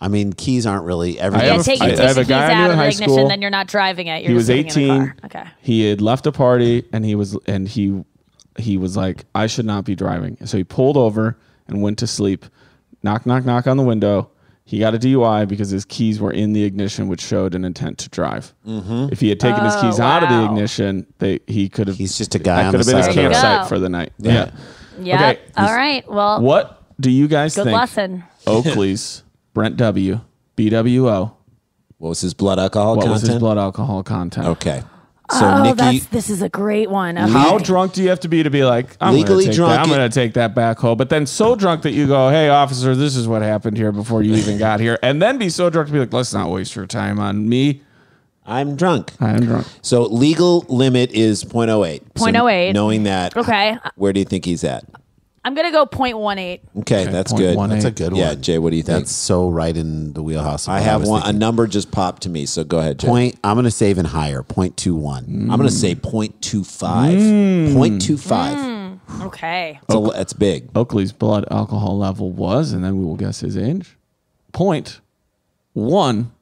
I mean, keys aren't really I everything. yeah, have a- take, I- take I have a keys guy I out in of the high ignition, school. then you're not driving it. You're he was sitting in the 18. Okay. He had left a party and he was and he he was like, I should not be driving. So he pulled over and went to sleep. Knock, knock, knock on the window. He got a DUI because his keys were in the ignition, which showed an intent to drive. Mm-hmm. If he had taken his Oh, keys out of the ignition, they he could have. He's just a guy That could have been his side of the road. campsite for the night. Yeah. Yeah. Okay. All right. Well, What do you guys good think? Good lesson. Oakley's *laughs* Brent W. BWO. What was his blood alcohol What content? was his blood alcohol content? Okay. So oh, Nikki, that's this is a great one. Okay. How drunk do you have to be to be like, I'm Legally take drunk That, I'm going to take that back home, but then so drunk that you go, "Hey, officer, this is what happened here before you even got here," and then be so drunk to be like, "Let's not waste your time on me. I'm drunk. I'm drunk." So legal limit is 0.08. So 0.08. knowing that, Okay. where do you think he's at? I'm gonna go 0.18. Okay, that's good. 0.18. That's a good one. Yeah, one. Jay, what do you think? That's so right in the wheelhouse. of I what have was one. A thinking. number just popped to me, so go ahead, Jay. point. I'm going to say even higher. Point two one. I'm going to say 0.25. Mm. 0.25. Okay. That's, a, that's big. Oakley's blood alcohol level was, and then we will guess his age. Point one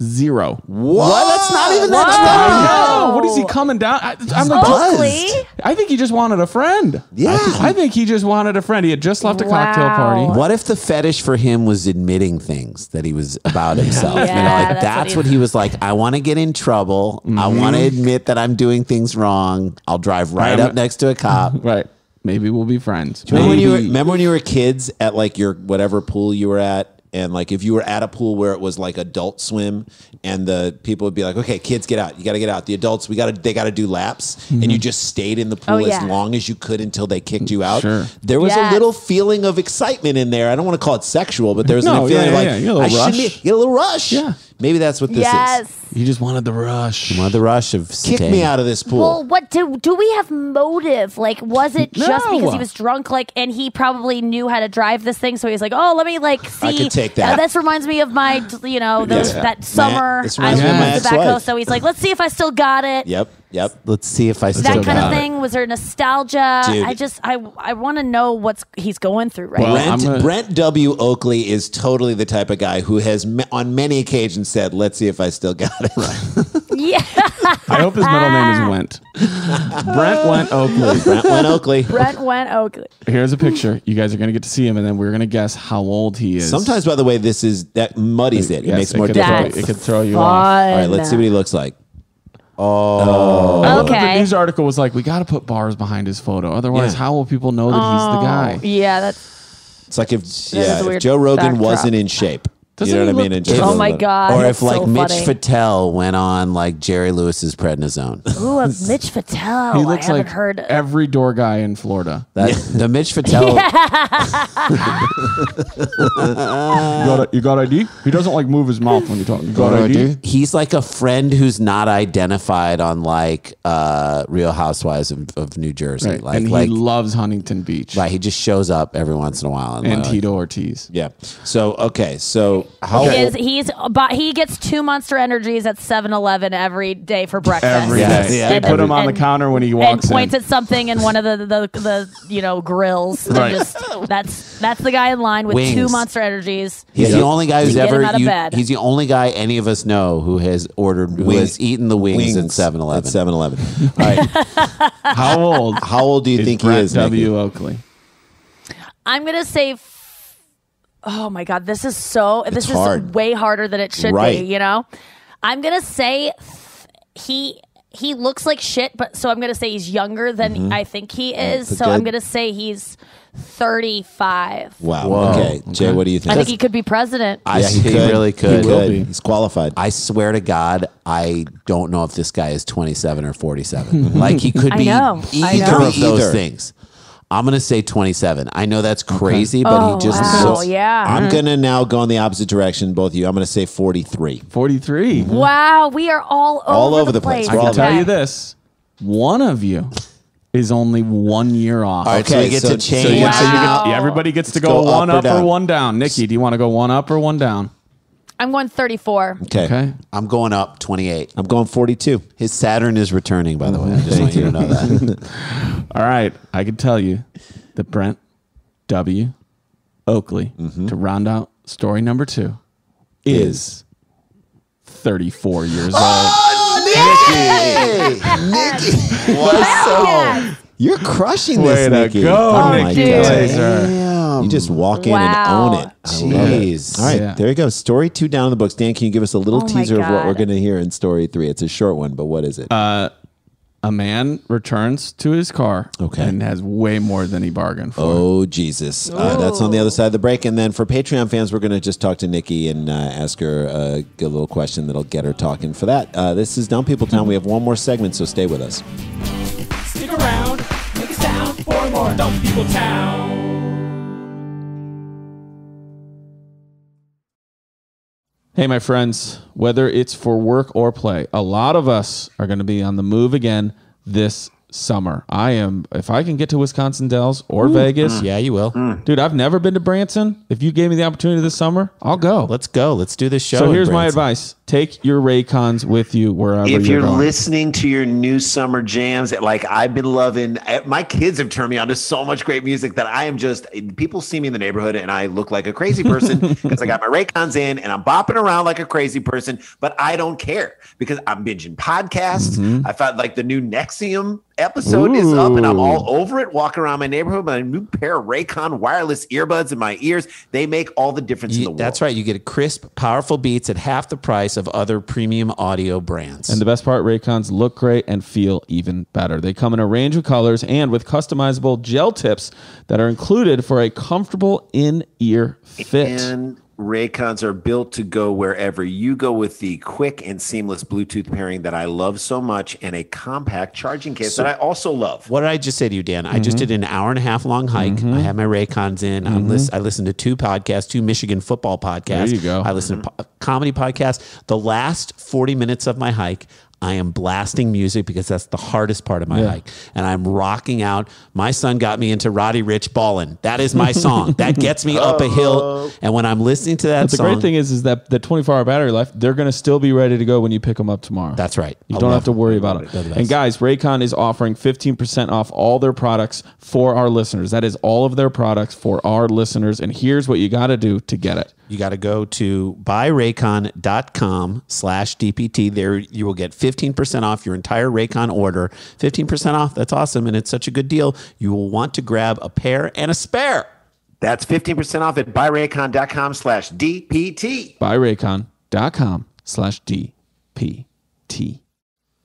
zero. What? That's not even that I know. What is he coming down? I, I'm like, Oakley. I think he just wanted a friend. Yeah. I think, I think he just wanted a friend. He had just left a cocktail party. What if the fetish for him was admitting things that he was about himself? you know, Yeah, like that's that's, what what, he- he was like. I want to get in trouble. I want to mm-hmm. admit that I'm doing things wrong. I'll drive right I'm- up next to a cop. *laughs* Right. Maybe we'll be friends. Remember when, you were, remember when you were kids at like your whatever pool you were at, And like if you were at a pool where it was like adult swim, and the people would be like, "Okay, kids, get out. You got to get out. The adults, we got to, they got to do laps." And you mm-hmm. just stayed in the oh, pool Oh, as long as you could until they kicked you out. Sure. There was Yes. a little feeling of excitement in there. I don't want to call it sexual, but there was No, a feeling yeah, of like yeah, yeah. You get a I little shouldn't rush. be- get a little rush. Yeah. Maybe that's what this yes. is. You just wanted the rush. Well, the rush of Kick staying. me out of this pool. Well, what do do we have motive? Like, was it just No. because he was drunk? Like, and he probably knew how to drive this thing, so he was like, "Oh, let me like see." I could take that. Uh, this reminds me of my, you know, those, Yeah. that summer this I reminds me of was my in tobacco. ex-wife. So he's like, "Let's see if I still got it." yep, yep. Let's see if I still That kind of got it. thing. Was there nostalgia? Dude. I just, I, I want to know what's he's going through right Well, now. Brent, gonna- Brent W. Oakley is totally the type of guy who has ma- on many occasions said, "Let's see if I still got it." Right. *laughs* Yeah, I hope his middle name is Went. *laughs* Brent Went Oakley. Brent went Oakley. Brent went Oakley. Here's a picture. You guys are gonna get to see him, and then we're gonna guess how old he is. Sometimes, by the way, this is that muddies it. It Yes, makes it more difficult. It could throw you off. All right, let's see what he looks like. Oh. I love that Okay. The news article was like, we got to put bars behind his photo. Otherwise, Yeah. how will people know that he's the oh, guy? Yeah, that's It's like if yeah, if weird Joe Rogan backdrop. wasn't in shape. Doesn't you know what I mean? And just oh my god. Or if like so Mitch funny. Fatel went on like Jerry Lewis's prednisone. Ooh, a *laughs* Mitch Fatel. he looks I haven't like heard. every door guy in Florida. That the Mitch Fatel. *laughs* You got, you got ID? He doesn't like move his mouth when you talk. You got ID? He's like a friend who's not identified on like uh, Real Housewives of, of New Jersey. Right. Like and like loves Huntington Beach right, he just shows up every once in a while and, and like, Tito Ortiz. Yeah. So okay. So how He is, he's but he gets two Monster Energies at 7-Eleven every day for breakfast. Every day. Yes. They Yeah. put him on the counter when he and walks points in. at something in one of the the, the you know grills. Right. just- that's that's the guy in line with two Monster Energies. He's Yeah. the only guy who's To him ever. out of you- bed. he's the only guy any of us know who has ordered, who Wing- has eaten the wings, at 7-Eleven. At 7-Eleven. All right. *laughs* How old? How old do you is think Brent he is? Nikki? W. Oakley. I'm gonna say. F- Oh my god, this is so. this is hard. way harder than it should Right. be. You know, I'm gonna say th- he he looks like shit, but so I'm gonna say he's younger than mm-hmm. I think he is. That's So I'm gonna say he's 35. Wow. Whoa. Okay. Jay, what do you think? I think he could be president. I yeah, he, really could. He will be. He's qualified. I swear to God, I don't know if this guy is 27 or 47. *laughs* like he could be know. I either know. of those Either. things. I'm gonna say 27. I know that's crazy, but Oh, he just wow, looks. yeah. I'm gonna now go in the opposite direction. Both of you. I'm gonna say 43. 43. Mm-hmm. Wow, we are all over, All over the place. place. I all can tell Okay. you this. One of you is only one year off. All right, so Okay, we get so- to change. So, you get, so you get- yeah, everybody gets to Let's go, go one up or up or, one down. Nikki, do you want to go one up or one down? I'm going 34. Okay. Okay. I'm going up 28. I'm going 42. His Saturn is returning, by the way. I just want you to know that. *laughs* All right. I can tell you that Brent W. Oakley, Mm-hmm. to round out story number two, is 34 years Hey, Nikki. Yes. You're crushing this, Way to Nikki. go, Oh my Nikki dude. Glaser. You just walk in Wow. and own it. I it. Jeez. All right, Yeah. there you go. Story two down in the books. Dan, can you give us a little Oh my teaser of what God. we're going to hear in story three? It's a short one, but what is it? A man returns to his car Okay. and has way more than he bargained for. Oh Jesus! Uh, that's on the other side of the break, and then for Patreon fans, we're going to just talk to Nikki and uh, ask her uh, a little question that'll get her talking. For that, uh, this is Dumb People Town. We have one more segment, so stay with us. Stick around, make a sound for more Dumb People Town. Hey, my friends, whether it's for work or play, a lot of us are going to be on the move again this summer. I am, if I can get to Wisconsin Dells or mm. Vegas, mm. Yeah, you will. Mm. dude, I've never been to Branson. If you gave me the opportunity this summer, I'll go. Let's go. Let's do this show. so in here's my advice take your Raycons with you wherever if you're If you're listening to your new summer jams, like I've been loving, eh, my kids have turned me on to so much great music that I am just. People see me in the neighborhood and I look like a crazy person *laughs* because I got my Raycons in and I'm bopping around like a crazy person, but I don't care because I'm binging podcasts. Mm-hmm. I thought like the new NXIVM episode is up and I'm all over it. Walking around my neighborhood with a new pair of Raycon wireless earbuds in my ears. They make all the difference in You- the world. that's right. You get crisp, powerful beats at half the price of other premium audio brands. And the best part, Raycons look great and feel even better. They come in a range of colors and with customizable gel tips that are included for a comfortable in-ear fit. And Raycons are built to go wherever you go with the quick and seamless Bluetooth pairing that I love so much and a compact charging case that I also love. What did I just say to you, Dan? I just mm-hmm. did an hour and a half long hike. Mm-hmm. I had my Raycons in. I'm mm-hmm. lis- I listened to two podcasts, two Michigan football podcasts. There you go. I listened to po- comedy podcasts. The last 40 minutes of my hike, I am blasting music because that's the hardest part of my hike. And I'm rocking out. My son got me into Roddy Ricch Ballin'. That is my song. *laughs* that gets me up a hill. Oh. And when I'm listening to that But the song, great thing is, is that the 24 hour battery life, they're going to still be ready to go when you pick them up tomorrow. That's right. You I don't have to worry about it. it. And guys, Raycon is offering 15% off all their products for our listeners. That is all of their products for our listeners. And here's what you got to do to get it. You got to go to buyraycon.com slash DPT. There you will get 15% off your entire Raycon order. 15% off. That's awesome. And it's such a good deal. You will want to grab a pair and a spare. That's 15% off at buyraycon.com slash DPT. Buyraycon.com slash DPT.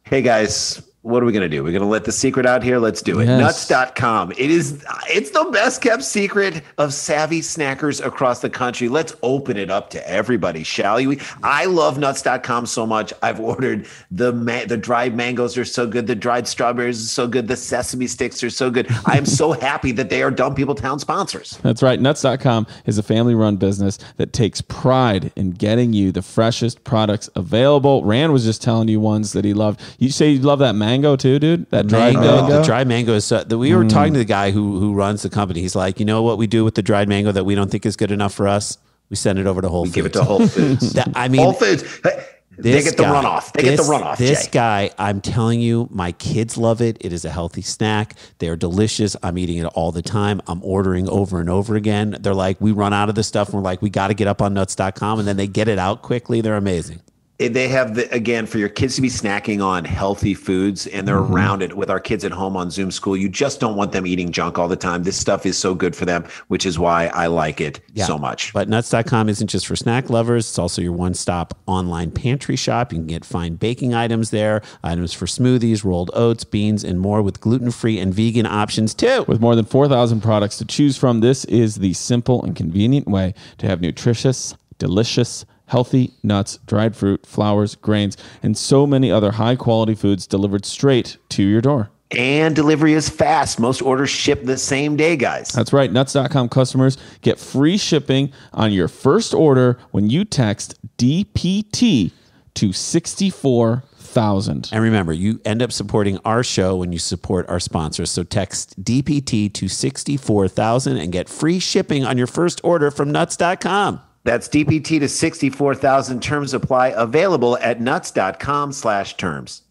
Hey guys, what are we gonna do? We're gonna let the secret out here. Let's do it. Yes. Nuts.com. It is it's the best kept secret of savvy snackers across the country. Let's open it up to everybody, shall we? I love nuts.com so much. I've ordered the ma- the dried mangoes are so good, the dried strawberries are so good, the sesame sticks are so good. I am so *laughs* happy that they are Dumb People Town sponsors. That's right. Nuts.com is a family run business that takes pride in getting you the freshest products available. Rand was just telling you ones that he loved. You say you love that mango too, dude? That dried mango, mango? The dried mango is. Uh, the, we were talking to the guy who who runs the company. He's like, you know what we do with the dried mango that we don't think is good enough for us? We send it over to Whole Foods. Give it to Whole Foods. *laughs* That- I mean, Whole Foods. Hey, They get the guy- runoff. They get the this- runoff. This Jay. guy, I'm telling you, my kids love it. It is a healthy snack. They are delicious. I'm eating it all the time. I'm ordering over and over again. They're like, we run out of this stuff. And we're like, we got to get up on nuts.com. And then they get it out quickly. They're amazing. They have the again for your kids to be snacking on healthy foods and they're Mm-hmm. around it with our kids at home on zoom school you just don't want them eating junk all the time this stuff is so good for them which is why i like it so much But nuts.com isn't just for snack lovers. It's also your one stop online pantry shop. You can get fine baking items there, items for smoothies, rolled oats, beans, and more with gluten free and vegan options too. With more than 4,000 products to choose from, this is the simple and convenient way to have nutritious, delicious, healthy nuts, dried fruit, flowers, grains, and so many other high quality foods delivered straight to your door. and delivery is fast most orders ship the same day guys That's right. Nuts.com customers get free shipping on your first order when you text DPT to 64,000. And remember, you end up supporting our show when you support our sponsors. So text DPT to 64000 and get free shipping on your first order from nuts.com. that's dpt to 64000 terms apply available at nuts.com slash terms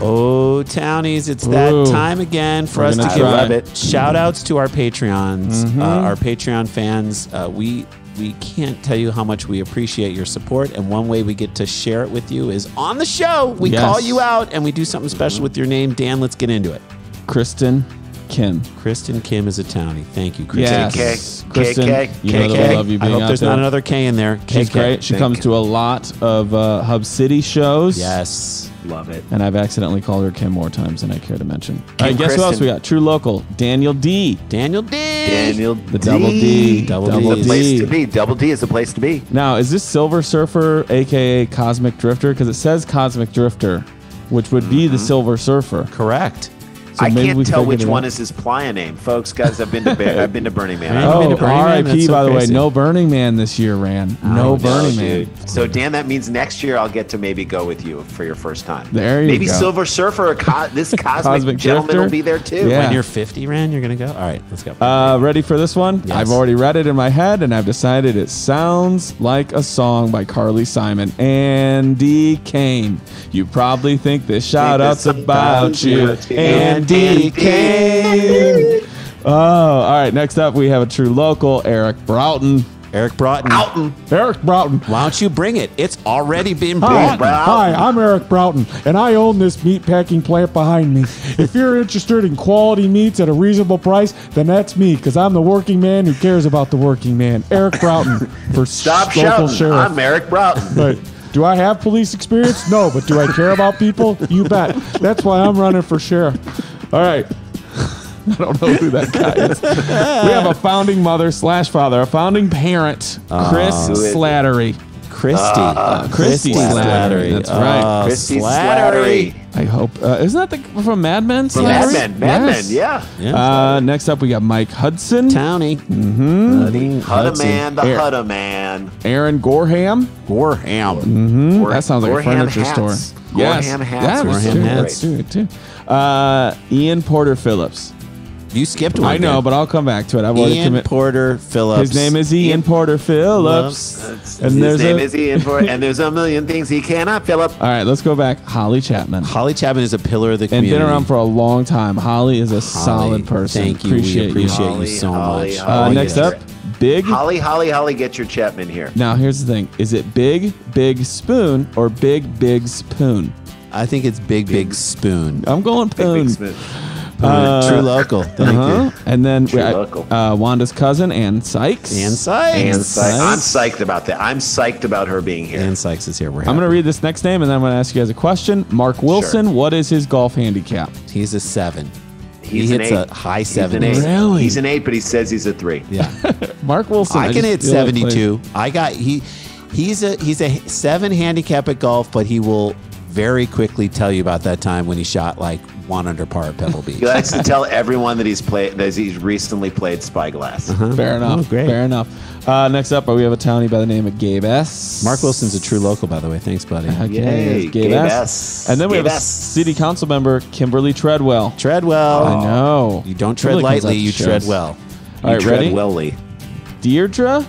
Oh, townies, it's that Ooh. time again for We're us to gonna give try. love it. shout outs to our Patreons, uh, our Patreon fans. Uh, we we can't tell you how much we appreciate your support. And one way we get to share it with you is on the show. We Yes. call you out and we do something special with your name. Dan, let's get into it. Kristen Kim. Kristen Kim is a townie. Thank you, Kristen. Yes. KK, Kristen, KK, you know that we love you I being hope out there's there. not another K in there. She's KK. great. She Thank comes to a lot of uh, Hub City shows. Yes. love it And I've accidentally called her Kim more times than I care to mention. All right, guess who Kristen. else we got? True Local, Daniel D. Daniel D. daniel The double D. Double Double D. the place D. to be double d is the place to be Now, is this Silver Surfer, aka Cosmic Drifter? Because it says Cosmic Drifter, which would be the Silver Surfer. Correct. So I can't tell which one out. is his playa name, folks. Guys, I've been to Ba- *laughs* I've been to Burning Man. I Oh, been Oh, to Burning Man? RIP, That's so by the way. crazy. No Burning Man this year, Ran. No know, Burning Man. dude. So Dan, that means next year I'll get to maybe go with you for your first time. There you maybe go. Silver Surfer or co- *laughs* this cosmic, Cosmic gentleman Drifter? will be there too. Yeah. When you're 50, Ran, you're going to go? All right, let's go. Uh, ready for this one? Yes. I've already read it in my head, and I've decided it sounds like a song by Carly Simon. Andy Kane. You probably think this shout out's this about about you. you. Andy Kane. Oh, all right. Next up, we have a true local, Eric Broughton. Eric Broughton. Alton. Eric Broughton. Why don't you bring it? It's already been Hi, brought. hi, I'm Eric Broughton, and I own this meat packing plant behind me. If you're interested in quality meats at a reasonable price, then that's me, because I'm the working man who cares about the working man. Eric Broughton *laughs* for Stop s- local shouting. sheriff. I'm Eric Broughton. But do I have police experience? No, but do I care about people? You bet. That's why I'm running for sheriff. All right. *laughs* I don't know who that guy is. we have a founding mother slash father, a founding parent, Chris Who is it? Slattery. Christy. Uh, Christy Slattery. That's right. Oh, Christy Slattery. Slattery. I hope. Uh, isn't that the, from Mad Men? From Mad Men. Mad Yes. Men, yeah. Yeah. Uh, next up, we got Mike Hudson, Towny. Hudda Hudson. Man, the Air- Hudda Man. Aaron Gorham. Gorham. Mm, that sounds like a furniture hats. store. Gorham hats Yeah, are that's so true. great. That's too. Uh, Ian Porter Phillips. You skipped one. I know, Dan. but I'll come back to it. I've already Ian committed. Porter Phillips. His name is Ian, Porter Phillips. His And there's name a- is Ian for and there's a million things he cannot fill up. All right, let's go back. Holly Chapman. Holly Chapman is a pillar of the community. and community. been around for a long time. Holly is a Holly, solid person. Thank you. Appreciate we appreciate you, Holly, so Holly, much. Uh, Holly. next yeah. up, Big. Holly, Holly, Holly, get your Chapman here. Now here's the thing: is it Big Big Spoon or Big Big Spoon? I think it's Big Big Spoon. I'm going Big, Poon. big Smith. Uh, True local. Thank Uh-huh. And then True uh, local. uh, Wanda's cousin, Ann Sykes. you. Ann Sykes. And Sy- I'm psyched about that. I'm psyched about her being here. Ann Sykes is here. We're I'm going to read this next name and then I'm going to ask you guys a question. Mark Wilson, what is his golf handicap? He's a seven. He's he an hits eight. a high He's an 70s. eight. Really? He's an eight, but he says he's a three. Yeah. *laughs* Mark Wilson. I can just hit feel like 72. I got he he's a he's a seven handicap at golf, but he will very quickly tell you about that time when he shot like one under par at Pebble Beach. *laughs* He likes to tell everyone that he's played that he's recently played Spyglass. Uh-huh. Fair enough. Oh, great. Fair enough. Uh, next up, we have a townie by the name of Gabe S. Mark Wilson's a true local, by the way. Thanks, buddy. Okay, Yay, Gabe, Gabe S. S. And then we Gabe have a S. city council member, Kimberly Treadwell. Treadwell. I know. You don't tread Kimberly lightly, you shows. tread well. All right, You tread ready? Welly. Deirdre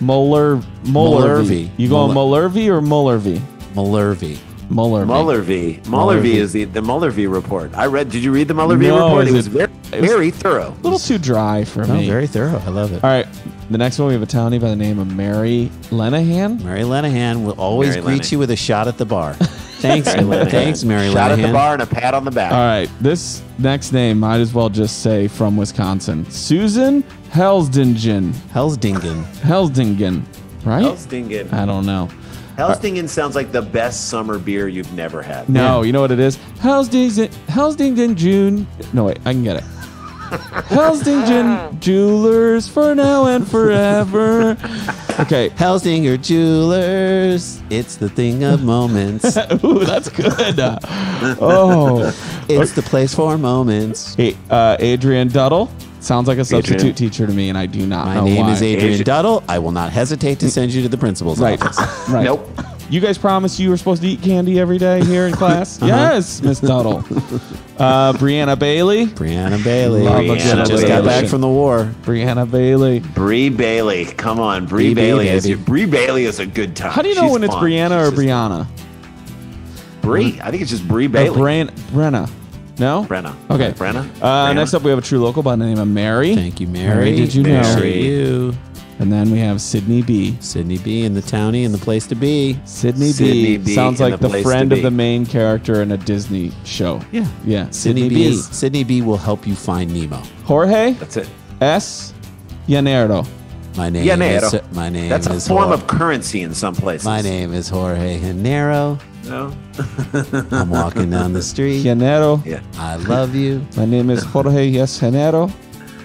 Muller Mullervy. Mullervy. You going Muller- Mullervy or Mullervy? Mullervy. Mullervy. Muller v. Muller Muller v v. is the, the Muller v report. I read. Did you read the Muller v No, report? is It was it- very, it was- thorough. A little too dry for Oh, me. very thorough. I love it. All right. The next one we have a townie by the name of Mary Lenahan. Mary Lenahan will always Mary greet Lenahan. you with a shot at the bar. *laughs* Thanks, Lenahan. thanks, Mary Shot at the bar and a pat on the back. All right. This next name might as well just say from Wisconsin. Susan Helsdingen. Helsdingen. Helsdingen. Right? Helsdingen. I don't know. Helsdingen sounds like the best summer beer you've never had. No, you know what it is? Helsdingen, Helsdingen June. No, wait, I can get it. *laughs* Helsdingen Jewelers for now and forever. Okay. Hellsdinger Jewelers. It's the thing of moments. *laughs* Ooh, that's good. Uh, *laughs* oh. it's the place for moments. Hey, uh, Adrian Duddle. Sounds like a substitute Adrian. teacher to me, and I do not My know name why. is Adrian Adrian- Duddle. I will not hesitate to send you to the principal's Right. office. *laughs* right. Nope. You guys promised you were supposed to eat candy every day here in *laughs* class? Uh-huh. Yes, Miss Duddle. Uh, Brianna Bailey. Brianna Bailey. Love a good She just got back from the war. Brianna Bailey. Bree Bailey. Come on, Bree, Bree Bailey is baby. Bree Bailey is a good time. How do you know She's when it's fun. Brianna or She's just- Brianna? Bree. I think it's just Bree Or Bailey. Bran- Brenna. No? Brenna. Okay. Brenna? Uh, Brenna? next up, we have a true local by the name of Mary. Thank you, Mary. did you know? Appreciate you. And then we have Sydney B. Sydney B in the townie and the place to be. Sydney, Sydney B. B sounds and like the the, place to friend of be. the main character in a Disney show. Yeah. Yeah. Sydney, B. Is, Sydney B will help you find Nemo. Jorge That's it. S. Llanero. My name Llanero. is my name That's a is form Jor- of currency in some places. My name is Jorge Janero. No. *laughs* I'm walking down the street. Llanero. Yeah. I love you. My name is Jorge Yes Llanero.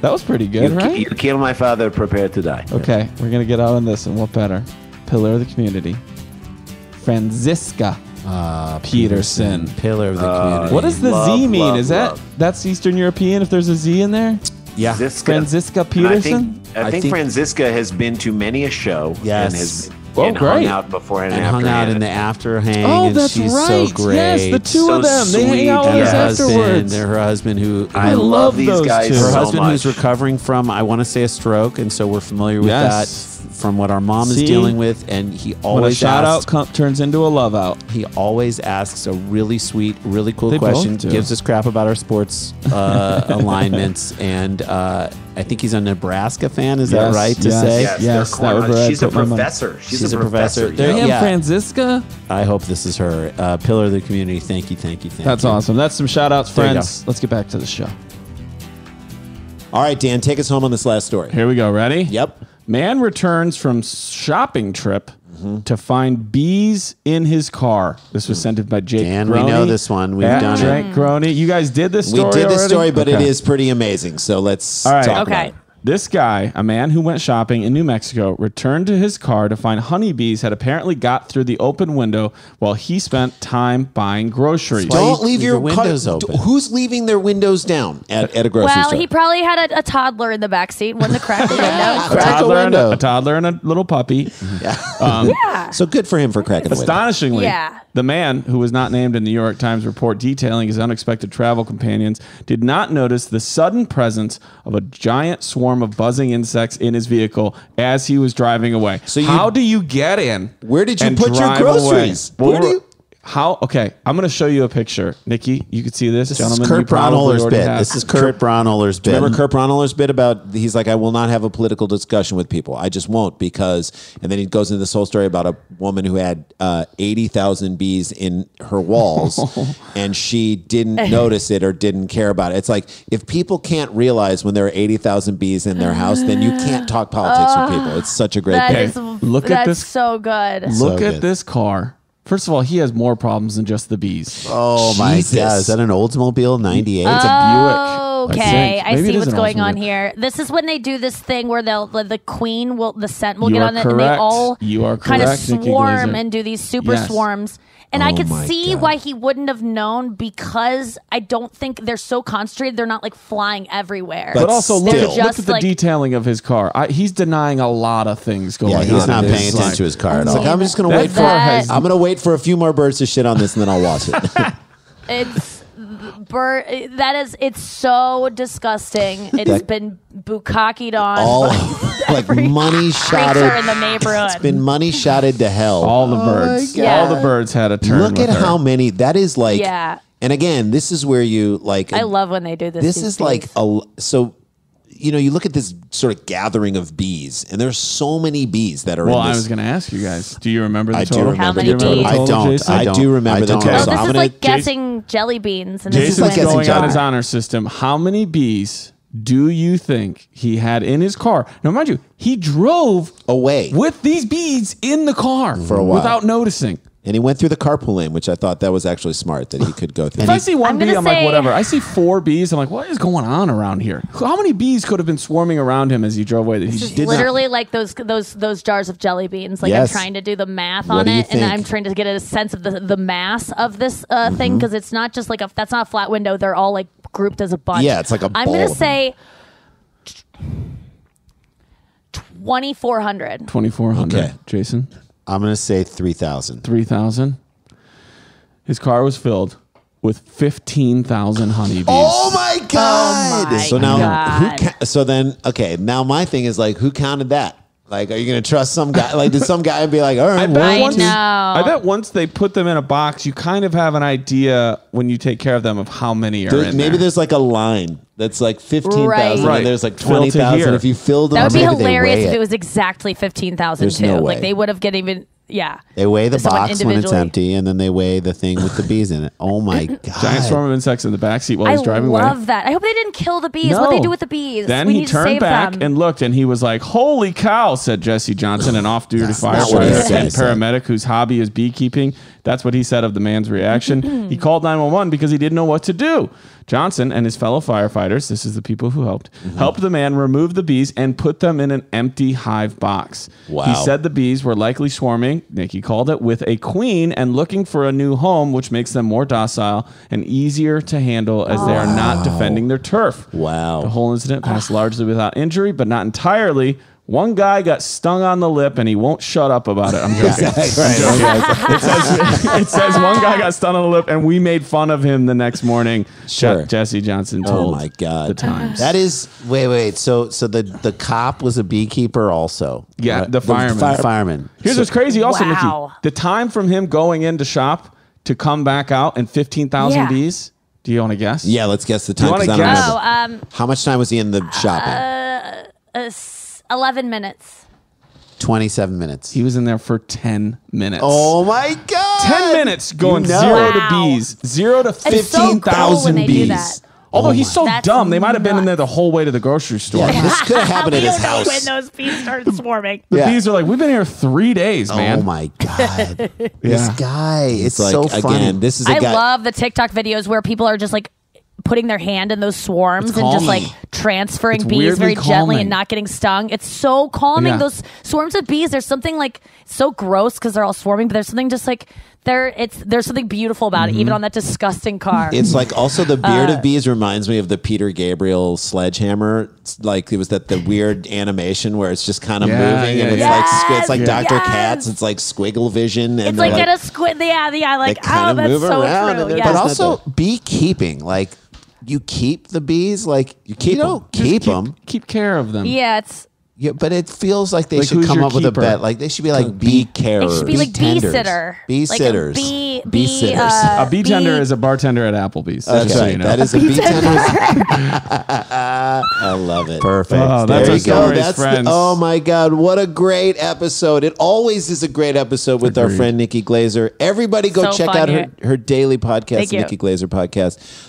That was pretty good, You, right? you kill my father, prepare to die. Okay, we're gonna get out on this, and what better? Pillar of the community, Franziska Uh, Peterson. pillar of the Uh, community. What does the Love, Z mean? love, Is that love. that's Eastern European? If there's a Z in there, Yeah. Ziska. Franziska And I Peterson. think, I I think, think- Franziska has been to many a show Yes. and has Oh, and hung great. out before and, and after. hung out in the after hang. Oh, and that's she's right. so great. Yes, the two So of them. They hang out and with her husband, afterwards. her husband who I I love love these those guys two. her so husband much. who's recovering from I want to say a stroke, and so we're familiar with Yes. that f- from what our mom See? is dealing with, and he when a always shout out com- turns into a love out. he always asks a really sweet, really cool They question, gives us crap about our sports uh, *laughs* alignments, and uh, I think he's a Nebraska fan. Is that right to yes. say? Yes, Yes, that would be- she's a put my money- professor. She's, She's a a professor. professor. There- yeah. Damn, yeah. Franziska. I hope this is her uh, pillar of the community. Thank you, thank you, thank That's you. awesome. That's some shout outs, friends. Let's get back to the show. All right, Dan, take us home on this last story. Here we go. Ready? Yep. Man returns from shopping trip to find bees in his car. This was sent in by Jake. Dan, we know this one. We've at done it. Jake Groney. You guys did this Story We did this already? story, but it Okay. is pretty amazing. So let's All right. talk Okay. about it. This guy, a man who went shopping in New Mexico, returned to his car to find honeybees had apparently got through the open window while he spent time buying groceries. Don't leave leave your your windows car- open? Who's leaving their windows down at, at a grocery store. Well, store? he probably had a, a toddler in the back seat, wanted to crack the *laughs* window. a Crack a toddler, and a, window. a toddler and a little puppy. *laughs* Um, yeah. so good for him for cracking the window. Astonishingly, Yeah. The man who was not named in the New York Times report detailing his unexpected travel companions did not notice the sudden presence of a giant swarm of buzzing insects in his vehicle as he was driving away. So you- how do you get in? Where did you put your groceries? Well, Where do you- How? Okay, I'm going to show you a picture. Nikki, you can see this. This Gentlemen, is Kurt probably Braunohler's bit. have. This is Kurt Braunohler's bit. Remember Kurt Braunohler's bit about he's like I will not have a political discussion with people. I just won't because and then he goes into this whole story about a woman who had uh, eighty thousand bees in her walls *laughs* and she didn't *laughs* notice it or didn't care about it. It's like if people can't realize when there are eighty thousand bees in their house, then you can't talk politics with people. It's such a great That bit. is Look at this- so good. Look So at good. this car. First of all, he has more problems than just the bees. oh my Jesus. god, is that an Oldsmobile '98? It's a Buick. Okay, think. I, see what's an going on here. This is when they do this thing where they'll the, the queen will the scent will You get on it and they all You are kind of correct, Nikki swarm and do these super Yes. swarms. And I Oh could see God. why he wouldn't have known because I don't think they're so concentrated. They're not like flying everywhere. But But also look at, look at the like- detailing of his car. I, he's denying a lot of things going yeah, on. he's not paying attention life. to his car at It's like. I'm just gonna That wait for car has- I'm gonna wait for a few more birds to shit on this and then I'll watch it. *laughs* It's bur- that is it's so disgusting. *laughs* It's That- been bukakied on All by *laughs* like every money creature in shotted. the neighborhood. It's been money shotted to hell. All the birds. Oh God. All the birds had a turn. Look with at her. how many. That is like. Yeah. And again, this is where you like. I love when they do this. This to is these like bees. a. So, you know, you look at this sort of gathering of bees, and there's so many bees that are Well, in I was going to ask you guys. Do you remember the I do total? remember How many Do remember bees? I don't. Jason? I I don't. do remember I the don't. total. Oh, so this I'm is gonna- like Jason- guessing jelly beans. And this is like guessing going jelly on his honor system. How many bees do you think he had in his car? Now, mind you, he drove Away. with these bees in the car for a while. without noticing. And he went through the carpool lane, which I thought that was actually smart that he could go through. If I see one I'm bee, I'm like, say- whatever. I see four bees. I'm like, what is going on around here? How many bees could have been swarming around him as he drove away that he just is did literally like those those those jars of jelly beans. Like Yes. I'm trying to do the math What on do you it, and think? I'm trying to get a sense of the the mass of this uh, thing Mm-hmm. because it's not just like a that's not a flat window. They're all like grouped as a bunch. Yeah, it's like a I'm ball gonna of them. say twenty four hundred. 2,400. Okay. Jason, I'm gonna say three thousand. 3,000. His car was filled with 15,000 honeybees. Oh my oh god! my so now, who? Ca- so then, okay. Now my thing is like, who counted that? Like, are you gonna trust some guy? Like, did some guy be like, all right, I bet, I once, know. I bet once they put them in a box, you kind of have an idea when you take care of them of how many are there- in maybe there. there's like a line that's like fifteen thousand, Right. Right. and there's like twenty thousand. If you filled them, That would be hilarious if it. it was exactly fifteen thousand There's too. no like they would have get even yeah. They weigh the Someone box when it's individually. empty, and then they weigh the thing with the bees in it. Oh my *laughs* god! Giant swarm of insects in the backseat while I he's driving away. love that. I hope they didn't kill the bees. What they do with the bees? Then we he need to turned save back them. and looked, and he was like, "Holy cow!" said Jesse Johnson, an off-duty not what he firefighter said. and paramedic whose hobby is beekeeping. That's what he said of the man's reaction. *laughs* he called 911 because he didn't know what to do. Johnson and his fellow firefighters, this is the people who helped, Mm-hmm. helped the man remove the bees and put them in an empty hive box. Wow. He said the bees were likely swarming, Nikki called it, with a queen and looking for a new home, which makes them more docile and easier to handle as they are not defending their turf. Wow. The whole incident passed largely without injury, but not entirely. One guy got stung on the lip and he won't shut up about it. I'm joking. *laughs* Right. joking. *laughs* it, says, it, says, one guy got stung on the lip and we made fun of him the next morning. Sure. Jesse Johnson oh told. Oh my god. The Times. That is wait wait so so the the cop was a beekeeper also. Yeah, the, the fireman. The fireman. Here's so, what's crazy also, wow. Mickey. The time from him going in to shop to come back out and 15,000 yeah. bees. Do you want to guess? Yeah, let's guess the time. Do you want to guess? Oh, um, How much time was he in the shopping? Uh, uh, 11 minutes. 27 minutes. He was in there for 10 minutes. Oh my God. 10 minutes going You know. zero to bees, zero to so cool 15,000 do bees. that. Although he's so That's dumb, they might have been in there the whole way to the grocery store. Yeah, this could have *laughs* happened at his house. when those bees start swarming. The Yeah. bees are like, we've been here three days, man. Oh my god! *laughs* This guy, it's, like so funny. again, this is a I guy. love the TikTok videos where people are just like putting their hand in those swarms and just like transferring It's bees weirdly very gently and not getting stung. It's so calming. Yeah. Those swarms of bees, there's something like so gross because they're all swarming, but there's something just like there. It's there's something beautiful about it, Mm-hmm. even on that disgusting car. It's like also the beard Uh, of bees reminds me of the Peter Gabriel sledgehammer. It's like it was that the weird animation where it's just kind of Yeah, moving and it's yeah. like squ- it's like Yes, Dr. yes. Katz. It's like squiggle vision and it's they're like, get a squid. Yeah, yeah. Like They oh, that's move so around true. and they're Yeah. but also beekeeping. Like you keep the bees, like you keep you don't Just keep them. Keep care of them. yeah, it's Yeah, but it feels like they Like, should come your up with a bet. Like they should be like bee bee carers. it should be like bee tenders. sitter, bee like a sitters. bee Bee bee sitters. uh, A bee tender is a bartender at Applebee's. Okay, Just so you know. that is a bee tender. *laughs* I love it. Perfect. Oh, There that's you go. That's the- oh my God! What a great episode! It always is a great episode with our friend Nikki Glaser. Everybody, go So check out her, here. her daily podcast, Thank the you. Nikki Glaser podcast.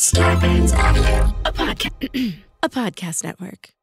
Starburns Audio, a podcast, *clears throat* a podcast network.